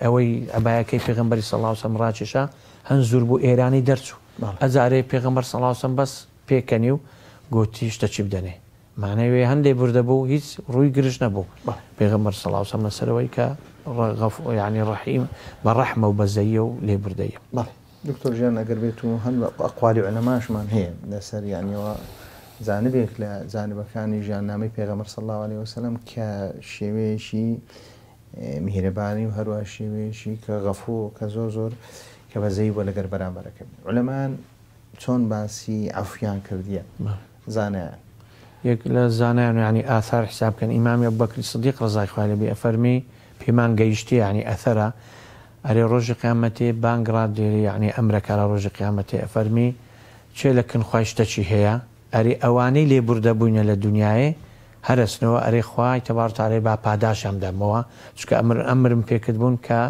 ئەوەی ئەبایەکەی پێغمبەری سەلاوسم ڕاکێشە هەند زور بوو ئێرانی دەرچوو ئەزارەی پێغەمەر سەڵاوسم بەس پێکەنی و گوتیشتە چی بدەنێ مانەوێ هەندێک بردەبوو هیچ ڕووی گرش نەبوو پێغەمەر سەڵاوسم لەسەرەوەی کە ڕغف ینی ڕحیم بە ڕەحمە و بەزەیە و لێبردەیە دکتۆر ژیان ئەگەر بێت و هەند ئەقوالی ئەلەماشمان هەیە لەسەر یانیەوە زانبێک لە زانبەکانی ژیاننامەی پێغەمەر سەڵاوانی وسلم کە شێوێشی میهرەبانی و هەروە شێوێشی کە غەفو کە زۆ زۆر کە بەزەی بۆ لەگەر بەرامبەرەکە لەمان چۆن باسی ئەفیان کردیە زانیان یەک لە زانایان ینی ئاثار حسابکەن ئیمامی بەکری سدیق ڕزای خوالە بێ ئەفەرمی پێمان گەیشتی ینی ئەثەرە ئەرێ ڕۆژی قیامەتی بانگڕات دێری یعنی ئەمرەکە لە ڕۆژی قیامەتی ئەفەرمی چێ لە کنخواشتەچی هەیە ئەری ئەوانەی لێبوردە بووینە لە دنیاە هەرسنەوە ئەرێ خوای تەبارتارێ با پاداشم دەمەوە چکە ئەمر ئەمرم پێکرد بوون کە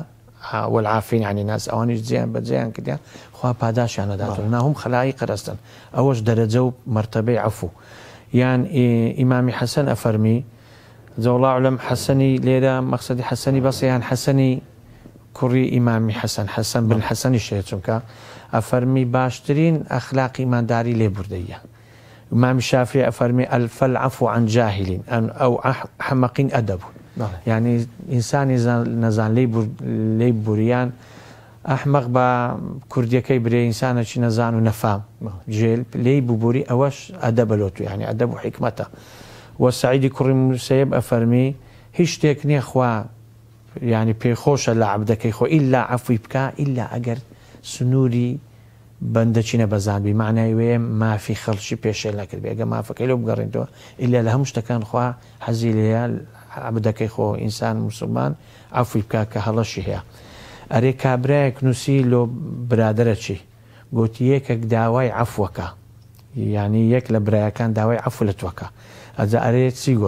والعافين يعني ناس ئەوانی جیان بەجیان کردیان خوا انا داتو نعم. انا هم خلايق ئەوەش اوش درجه مرتبه عفو يعني امامي حسن افرمي ئەفەرمی علم حسني ليلى لێرە حسني بس يعني حسني كري امامي حسن حسن بن نعم. حسن حەسەنی افرمي باشترين باشترین ئەخلاقی داري لێبوردەیە يعني. امام الشافعي افرمي الف عفو عن جاهلين او احمق ادب یعنی ئینسانی نەزان لی بوریان ئەحمەق بە کوردیەکەی برێئسانەی نەزان و نەفام جێل لی ببووری ئەوەش ئەدە بەلۆ تو یعنی ئەدە و حکمەتە وە سعیدی کوڕی موسەیب ئەفەرمی هیچ شتێک نییەخوا ینی پێخۆشە لە عبدەکەی خۆ ئللا ئەفوی بکە ئللا ئەگەر سنووری بەندەچینە بەزانبی معنای وێ مافی خەڵکی پێشێ نەکرد بێگە مافەکەی لەو بگەڕێنەوە ئللا لە هەموو شتەکان خوا حەزی لە عبدەکەی خو انسان مسلمان عفو بکە کە هەڵەشی هەیە ئەرێ کابراایەک نووسی لۆ برادرە چی گوتی یەکێک داوای عفوەکە ینی یەک لە برایەکان داوای عفو لە توەکە ئەجا چی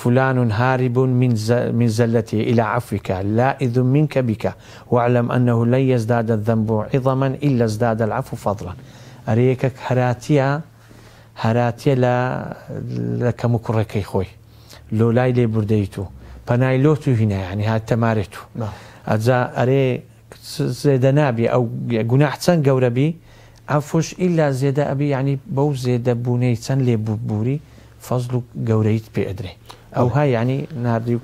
فلان هارب من من زلته إلى عفوك لا إذ منك بك واعلم أنه لن يزداد الذنب عظما إلا ازداد العفو فضلا أريكك هراتيا هراتيا لا لك مكرك و کوڕەکەی لۆلای لێ بردەیت و لو تو و هینایانی هات تەمارێت و ئەجا ئەرێ زێدە نابی ئەو گوناح چەند گەورەبی ئەم فۆش ئیلا زێدە ئەبی ینی بەو زێدە بوونەی چەند لێ بووبووری فەزل و گەورەیت پێ ئەدرێ ئەو ها ینی نردی و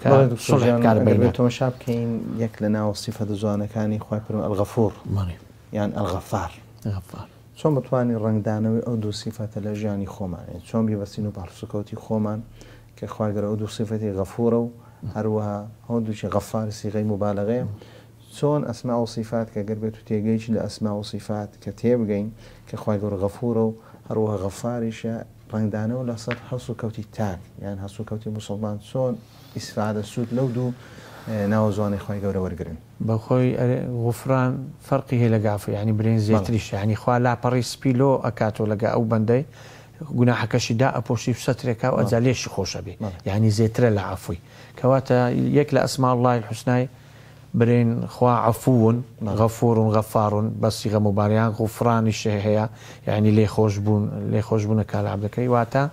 تۆمەشا بکەین یەک لە ناوە سیفە دەزانەکانی خی الغفور ئەلغەفور یان يعني الغفار چۆن بتوانین ڕنگدانەوەی ئەو دوو او دو ژیانی خۆمان چۆن يعني بیبەسین و پارسوکەوتی خۆمان کە أدو ئەو غفورة سفەتی غەفورە و هەروەها هەون دوچی غەفار سیغی مبالغەیە چۆن ئەسما و سیفات کە گەر بێت و تێگەیش لە ئەسما و سیفات کە تێبگەین کە خوای گەور غەفورە و هەروەها غەفاریشە ڕنگدانەوە لەسەر هەسو کەوتی تاک یان مسلمان سون ئیسفادە سود لەو دوو اه، ناو زوانی خی گەورە وەرگن غفران فەرقی هەیە يعني گافی ینی برین زیاتریش ینی خوا لاپەڕی سپیلۆ ئەکاتۆ لەگە ئەو گوناحەکەشی دا ئەپۆشی سەترێکا و ئەجالێشی خۆشە بێ یعنی زێترە لە عفوی کەواتە یەک لە ئەسما لای حوسنای برین خوا عفوون غەفورون غەفاارون بەسی غەموباریان غوفرانی شێ هەیە یعنی لێ خۆش بوون لێ خۆش بوونە کالاعبدەکەی واتە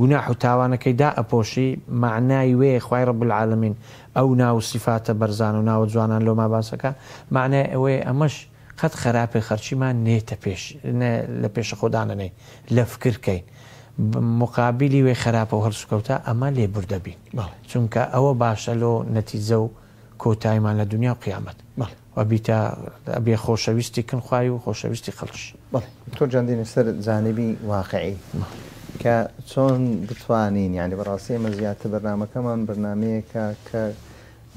گوناح و تاوانەکەی دا ئەپۆشی معنای وێ خوای ڕبلعاالمین ئەو ناو سیفاتە بەرزان و ناوە جوانان لۆ ماباسەکە معنای ئەوەی ئەمەش خەت خراپی خەرچیمان نێتە لە پێشە خۆدانەنەی لە فکرکەین. مقابلی وێ خراپە و هەرسکەوتە ئەمە لێبوردەبی چونکە ئەوە باشە لۆ نەتیزە و کۆتایمان لە دنیا و قیامەت و بیتە بێ خۆشەویستی کنخوای و خۆشەویستی خەڵش تۆ جاندین سەر زانبی واقعی کە چۆن بتوانین یعنی بەڕاستی ئەمە زیاتر بەرنمەکەمان بەرنمەیەکە کە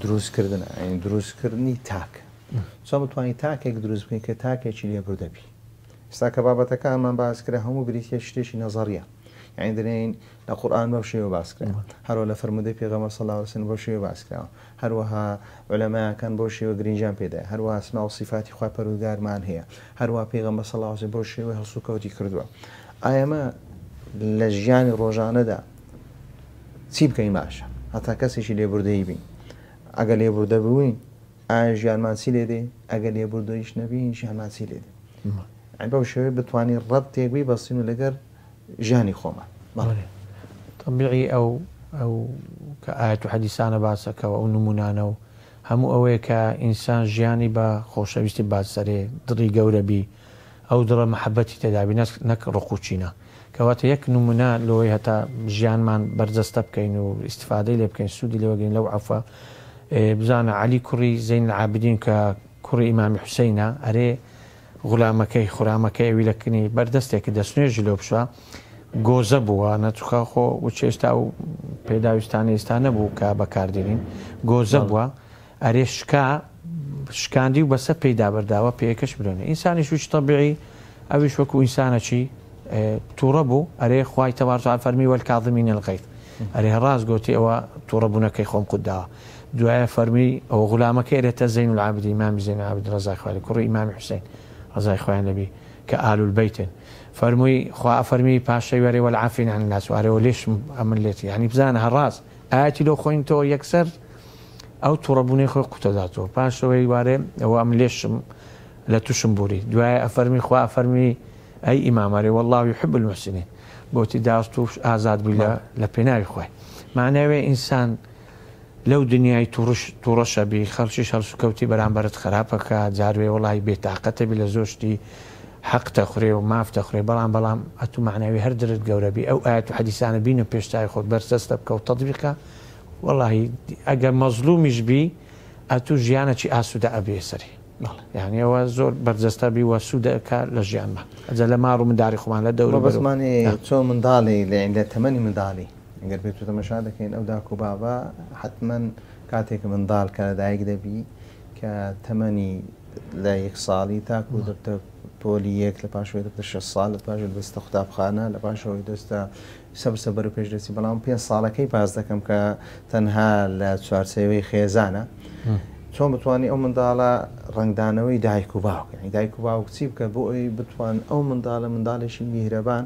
دروستکردن دروستکردنی تاکە چۆن بتوانانی تاکێک دروست بکەین کە تاکێکی لێبوردەبی ئستا کە بابەتەکانمان باسکرا هەموو بریتە شتێکی نەزەریە یعنی درێن لە قورآان بەو شێوە باسکرێن هەروە لە فرمودەی پێغەمە سەلاوسن بۆ شێوە باسکراوە هەروەها ئۆلەماکان بۆ شێوە گرنجان پێدا هەروە ئاسما و سیفاتی خوا پەرودارمان هەیە هەروە پێغەمە سەلاوزی بۆ شێوە هەسوکەوتی کردووە ئایەمە لە ژیانی ڕۆژانەدا چی بکەین باشە هەتا کەسێکی لێبوردەی بین ئەگە لێبوردە بووین ئایا ژیانماسی لێدێ ئەگەر لێبوردۆیش نەبی ژیانماسی لێدێ ئە بەو شێوەیە بتوانین ڕەت تێگوی بەسین و لەگەر ژیانی خۆمان بەڵێ تەبیعی ئەو ئەو کە ئاەت و حەدیسانە باسەکەەوە ئەو نمونانە و هەموو ئەوەیە کە ئینسان ژیانی بە خۆشەویستی باسەرێ دڕی گەورەبی ئەو دڕە محەبەتی تێدابی نەک ڕقوچینە کەواتە یەک نمونە لەوەی هەتا ژیانمان بەرجەستە بکەین و استفادەی لێ بکەین سوودی لێوەگەین لەو عفە بزانە علی کوڕی زین عابدین کە کوڕی ئیمامی حوسینە ئەرێ غلامەکەی خورامەکەی ویلەکننی بەردەستێکی دەستنوێژی لۆ بشە گۆزە بووە نەچخە خۆ و چێستا و پێداویستانی ئێستا نەبوو کە بەکاردێنین گۆزە بووە ئەرێ شکا شکاندی و بەسە پێیدا بەرداوە پێکەش برێنێ ئینسانی شوچ تەبیعی ئەویش وەکو ئینسانەکی تووڕە بوو ئەرێ خی تەوارژان فەرمی وەل کاظمینە لەغیت ئەرێ ڕاز گوتی ئەوە تووڕەبوونەکەی خۆم قودداوە دوایە فرمي أو غلامەکە ئێرێتە زين و إمام زين زین رضا ڕزای كر إمام حسين رضا ڕزای خۆیان كآل البيت فرمي خوا فرمي پاشەی وەرێ والعافين عن الناس وارەوە وليش ئەمن لێتی ینی بزانە هەڕاست ئاەتی لۆ خۆینتەوە يكسر أو تربوني خو قوتەداتەوە پاشەوەی وارێ ئەوە ئەم لێشم لە تووشم بووری دوایە ئەفەرمی خوا فرمي أي إمام وەڵاوی والله يحب المحسنين بوتي داستو آزاد بلا لە پێناوی خۆی مانەوێ لەو دنیای تووڕەشە بی خەڵکی هەرسوکەوتی بەرامبەرت خراپەکە جاروێ وڵی بێتاقەتەبی لە زۆشتی حەقتە خوێ و مافتە خوێ بەڵام بەڵام ئەتومانەوی هەردرت گەورەبی ئەو ئاەت و حەدیسانە بین و پێشتای خۆت بەرسەستە بکە و تەدبیقە وڵی ئەگەر مەزلومیش بی ئەتو ژیانەی ئاسوودە ئەبێسەری یانیەوە زۆر بەرجەستە بیوە سوودەکە لە ژیانمە ئەجە لە مار و منداری خۆمان لە دەور بەزمانی چۆ منداڵی لە عندە تەمەنی منداڵی گەر پێ تەمەشا دەکەین ئەو داکو بابا حتما کاتێک منداڵ کە لەدایک دەبی کە تەمەنی لە یەک ساڵی تاکو دەبتە پۆلی یەک لە پاشوێت دەبتە ش ساڵ لە پاش دەستە قوتابخانە لە پاشەوەی دەستە سەبسە بەر پێش دەستی بەڵام پێ ساڵەکەی پاس دەکەم کە تەنها لە چوارچەوەی خێزانە. چۆن بتوانانی ئەو منداڵە ڕنگدانەوەی دایک و باوکەنی دایک و باوک چی بکە بۆ ئەوی بتوان ئەو منداڵە منداڵێکی میهرەبان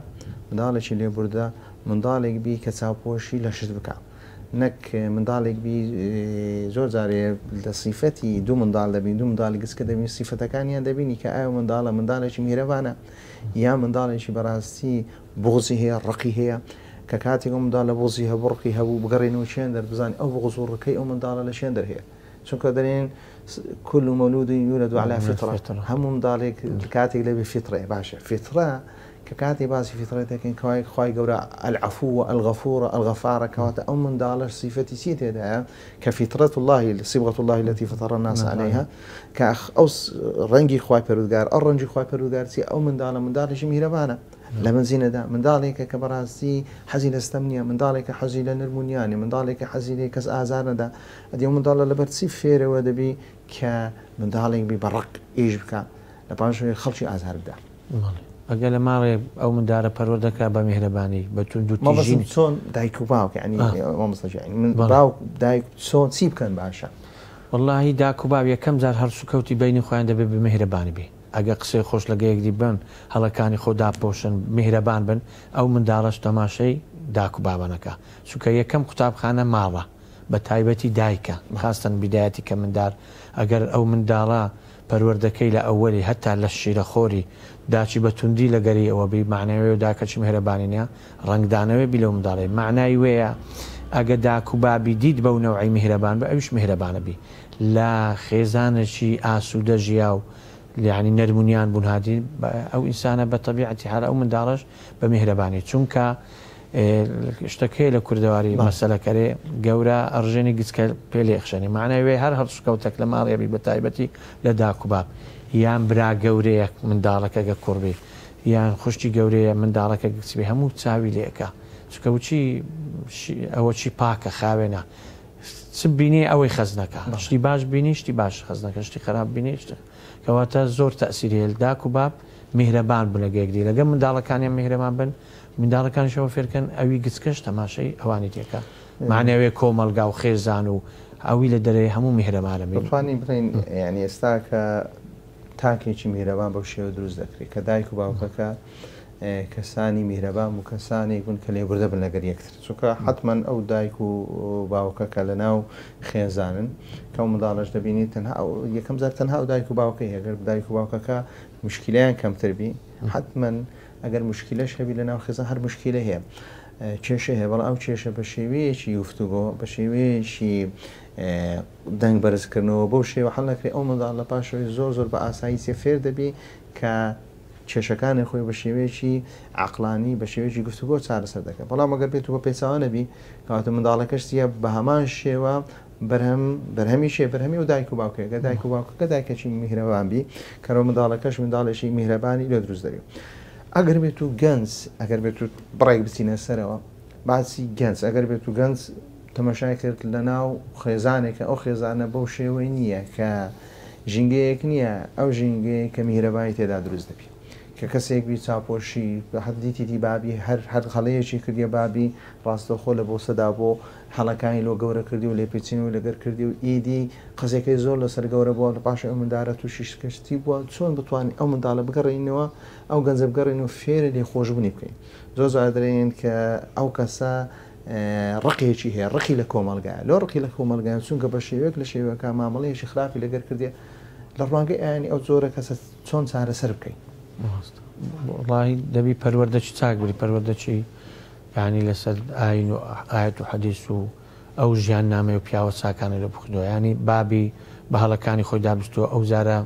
منداڵێکی لێبوردا من منداڵێک بی کە چاپۆشی لە شت بکە نەک دو من زۆر جارێ لە سیفەتی دوو منداڵ دەبین آه، دوو منداڵی گسکە دەبین سیفەتەکانیان دەبینی کە ئایا منداڵە منداڵێکی میرەبانە یا منداڵێکی بەڕاستی بۆزی هەیە ڕقی هەیە کە کاتێک ئەو منداڵە بۆزی هەبڕقی هەبوو بگەڕێن و شێن دەربزان ئەو غزوڕەکەی ئەو منداڵە لە شێن دەرهەیە چونکە دەرێن كل مولود يولد على فطرة هم من ذلك الكاتب لبي فطرة باشا فطرة کە کاتی باسی فیتڕێتێکین کەوای خی گەورە ئەلعفووە ئەلغەفورە ئەلغەفارە کەواتە ئەو منداڵش سیفەتی سی تێدایە کە فیترەت اللهی سیبغت اللهی لەتی فتەڕە ناسانەیە نعم. خواي ئەو سي خی من ئەو من خی پەرودارسی ئەو منداڵە منداڵێکی میرەبانە. نعم. لە منزینەدا منداڵێکە کە بەڕاستی حەزی لە ستەم نیە منداڵێکە حەزی لە نرمونیانی منداڵێکە حەزیلێ کەس ئازارەدا ئەدی منداڵە لە بەرچی فێرەوە دەبی کە منداڵێک بی بەڕق ئیش بکە لە پاشوی خەڵکی ئازاردار. نعم. ئەگە لە ماڕێ ئەو مندارە پەرۆ دەکا بە میهرەبانی بە چون دوژین چۆن دایک و باوکە ینیڕاو دایک چۆن چی بکەن باشە واللهی داک و باو یەکەم زار هەرسو کەوتی بینی خۆیان دەبێت بە میهرەبانی بێ ئەگە قسەی خۆش لەگەیەکدی بن هەڵەکانی خۆ داپۆشن میهرەبان بن ئەو منداڵش تەماشەی داک و بابانەکە چونکە یەکەم قوتابخانە ماوە بە تایبەتی دایکە خاستن بیدایەتی کە مندار ئەگەر ئەو منداڵە پەروەردەکەی لە ئەوەری هەتا لە شیرەخۆری داچی بەتوندی لەگەری ئەوە بی معنەوەی و داکەچی هەرەبانینە ڕنگدانەوەی بیلە منداڵێ معنای وەیە ئەگە داکوبابی دیت بەو نەوەی میهرەبان بە ئەوش میهرەبانەبی لا خێزانەی ئاسوودە ژیا و لیانی نەرمونیان بوونهادی ئەو ئینسانە بە تەبیعەتی هەرا ئەو منداڵش بە میهرەبانی چونکە شتەکەی لە کوردەواری مەسەلەکەرێ گەورە ئەڕژێنی گچکە پێ لێخشێنی مانای وێ هەر هەڵسکەوتەک لە ماڵێبی بە تایبەتی لە داکوباب یان برا گەورەیەک منداڵەکەگە کوڕبی یان خوشتی گەورەیە منداڵەکە گچبی هەموو چاوی لێەکە چکە وچی ئەوە چی پاکە خاوێنە چ بینی ئەوەی خەزنەکە شتی باش بینیشتی باش خەزنەکەشتی خراپ بینیشتە کەواتە زۆر تەسیریل داک و باب میهرەبان بن لەگەگری لەگە منداڵەکانیان میهرەمان بن منداڵەکان شەوە فێرکەن ئەوی گچکەش تەماشای ئەوانی تێکە مانەوێ کۆمەلگا و خێزان و ئەوی لە دەرێ هەموو میهرەمانە بتوانین بڵین ینی ئێستا کە تاکێکی میرەبان بەو شێوە دروست دەکرێت کە دایک و باوکەکە کەسانی میرەبان و کەسانی گون کە لێبوردە بن لەگەر یەکتر چونکە حتمما ئەو دایک و باوکەکە لە ناو خێزانن کە منداڵش دەبینی تەنها یەکەم زار تەنها و دایک و باوکە هەگەر دایک و باوکەکە مشکلیان کەمتربی حتمما ئەگەر مشکلەش هەبی لە ناو خێزان هەر مشکلە هەیە. کێشە هێبڵ ئەو کێشە بە شێوەیەکی یفتوگۆ بە شێوەیەکی دەنگ بەرزکردنەوە بەو شێوە هەڵ نەکرێ ئەو منداڵ لە پاشەوەی زۆر زۆر بە ئاساییسێ فێر دەبی کە کێشەکانی خۆی بە شێوەیەکی عقلانی بە شێوێکی گفتوگۆ چارەسەر دەکەن بەڵام ئەگەر بێت بە پێچوانەبی کەواتە منداڵەکەشتیە بە هەمان شێوە بەرهەم بەرهەمی شێ بەرهەمی و دایک و باوکێکە دایک و باوکەکە دایکەکی میهرەبانبی کەەوە منداڵەکەش منداڵێکی میهرەبانی لە دروست دەبێت ئەگەر بێت و گەنج ئەگەر بێت بڕێک بچینە سەرەوە باسی گەنج ئەگەر بێت و گەنج تەمەشای کرد لە ناو خێزانێکە ئەو خێزانە بەو شێوەی نییە کە ژینگەیەک نییە ئەو ژینگەی کە میهرەبای تێدا دروست دەپی کە کەسێکوی چاپۆشی بە حەدیتیتی بابی هەر هەر خەڵەیەکی کردیە بابی ڕاستەخۆ لە بۆ سەدا بۆ حەڵەکانی لۆ گەورە کردی و لێپچین و لەگەر کردی و ئیدی قزەکەی زۆر لەسەر گەورە بووە لە پاشە ئەو مندارە تو شیشکەشتی بووە چۆن بتوانین ئەو منداڵە بگەڕینەوە ئەو گەنجە بگەڕین و فێرە لێ خۆشببوونی بکەین زۆ زادرێن کە ئەو کەسە ڕقیەکی هەیە ڕقی لە کۆمەلگای لۆ ڕقی لە کۆمەلگایان چونکە بە شێوەیەک لە شێوەکە مامەڵەیەشی خراپی لەگەر کردێ لە ڕوانگەی ئاینی ئەو زۆرە کەسە چۆن چارەسەر بکەین ڕای دەبی پەروەەردەچی چاکبری پەروەدەچی یانی لەسەر ئاین و ئاەت و حەدیث و ئەو ژیان نامێ و پیاوە چاکانی لە بخدۆ ینی بابی بەهڵەکانی خۆی دابستوە ئەو زارە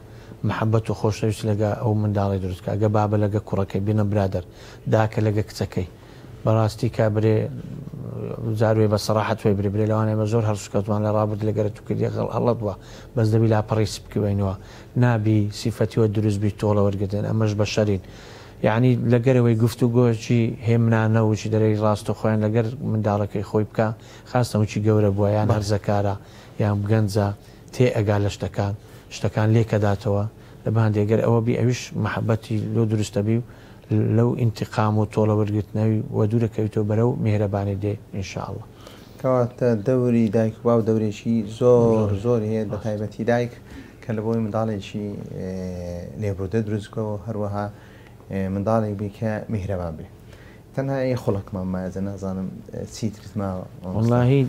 محەبەت و خۆشەویست لەگە ئەو منداڵی دروستکە ئەگە بابە لەگە کوڕەکەی بینە برادر داکە لەگە کچەکەی بەڕاستی کابرێ زاروێ بە سەراحت وێ بربرێ لەوانێ بە زۆر هەرسکەوتوان لە ڕابرد لەگەرت و کردی هەڵەتوە بەس دەبی لا پڕیس بکەوێنەوە نابی سیفەتیوە دروستبی تۆڵە وەرگتن ئەمەش بە شەرین. یعنی لەگەرەوەی گفت و گۆچی هێمنانە وچی دەرەی ڕاستە خۆیان لەگەر منداڵەکەی خۆی بکە خاستە وچی گەورە بووە یان هەرزەکارە یان بگەنجە تێ ئەگا لە شتەکان شتەکان لێکەداتەوە لە بەندێگەر ئەوە بی ئەویش محەبەتی لۆ دروستەبی و لەو ئینتقام و تۆڵە وەرگرتنەوەی وە دوورەکەویتەوە بەرە و میهرەبانی دێ ئینشاءله کەواتە دەوری دایک باو دەورێکی زۆر زۆر هەیە بە تایبەتی دایک کە لە بۆی منداڵێکی لێبوردە دروستکەەوە هەروەها منداڵێک بی کە میهرەبان بێ تەنها خۆڵکمان مایە نازانم چیترت ماوەڵی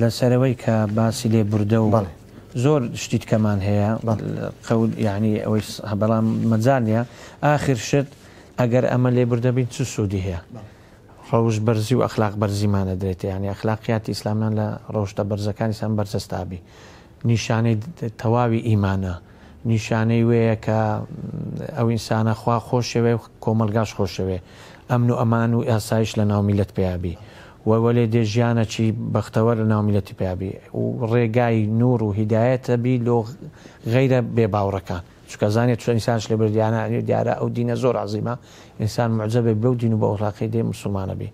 لەسەرەوەی کە باسی لێبوردە و بەڵێ زۆر شتیت کەمان هەیە قەول یعنی ئەوەی بەڵام مەجانە ئاخر شت ئەگەر ئەمە لێبوردەبین چ سوودی هەیە ڕەوش بەرزی و ئەخلاق بەرزیمانە درێتە یعنی ئەخلاقیات ئیسلامنان لە ڕۆشتە بەرزەکانی سم بەرزەستابی نیشانەی تەواوی ئیمانە نیشانەی وەیە کە ئەو ئینسانە خوا خۆشەوێ کۆمەلگاش خۆشەوێ ئەمن و ئەمان و ئاسایش لە ناومیلەت پیابی وەوەلێ دێژیانە چی بەختەوە لە ناومیلەتی پیابی و ڕێگای نور و هیدایەتە بی لۆ غەیرە بێباوڕەکان چکە زانێت چۆن ئینسانش لە بردیانە دیارە ئەو دینە زۆر عزیمە ئینسان معجبێ بەو دین و بە وڵاقی دێ مسلمانە بی.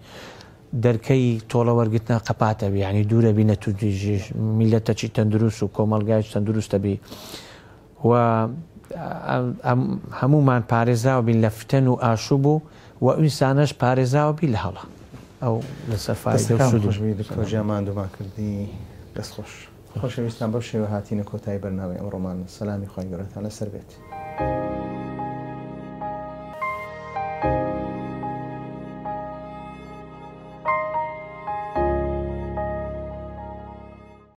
دەرکەی تۆڵە وەرگتنە قەپاتەبی ینی دوورە بینە تو دیژیش میلەتەچی تەندروست و کۆمەلگایش تەندروستە بی و هەمومان پارێزاوە بین لە فتەن و ئاشوب و و ئینسانەش پارێزاوە بی لە هەڵە ئەو لە سەفاژمان دوما کردی دەستخۆش. خۆشەویستان بەم شێوە هاتیینە کۆتایی بەرناوی ئەم ڕۆمان سەلامی خۆی گەورەتان لەسەر بێت.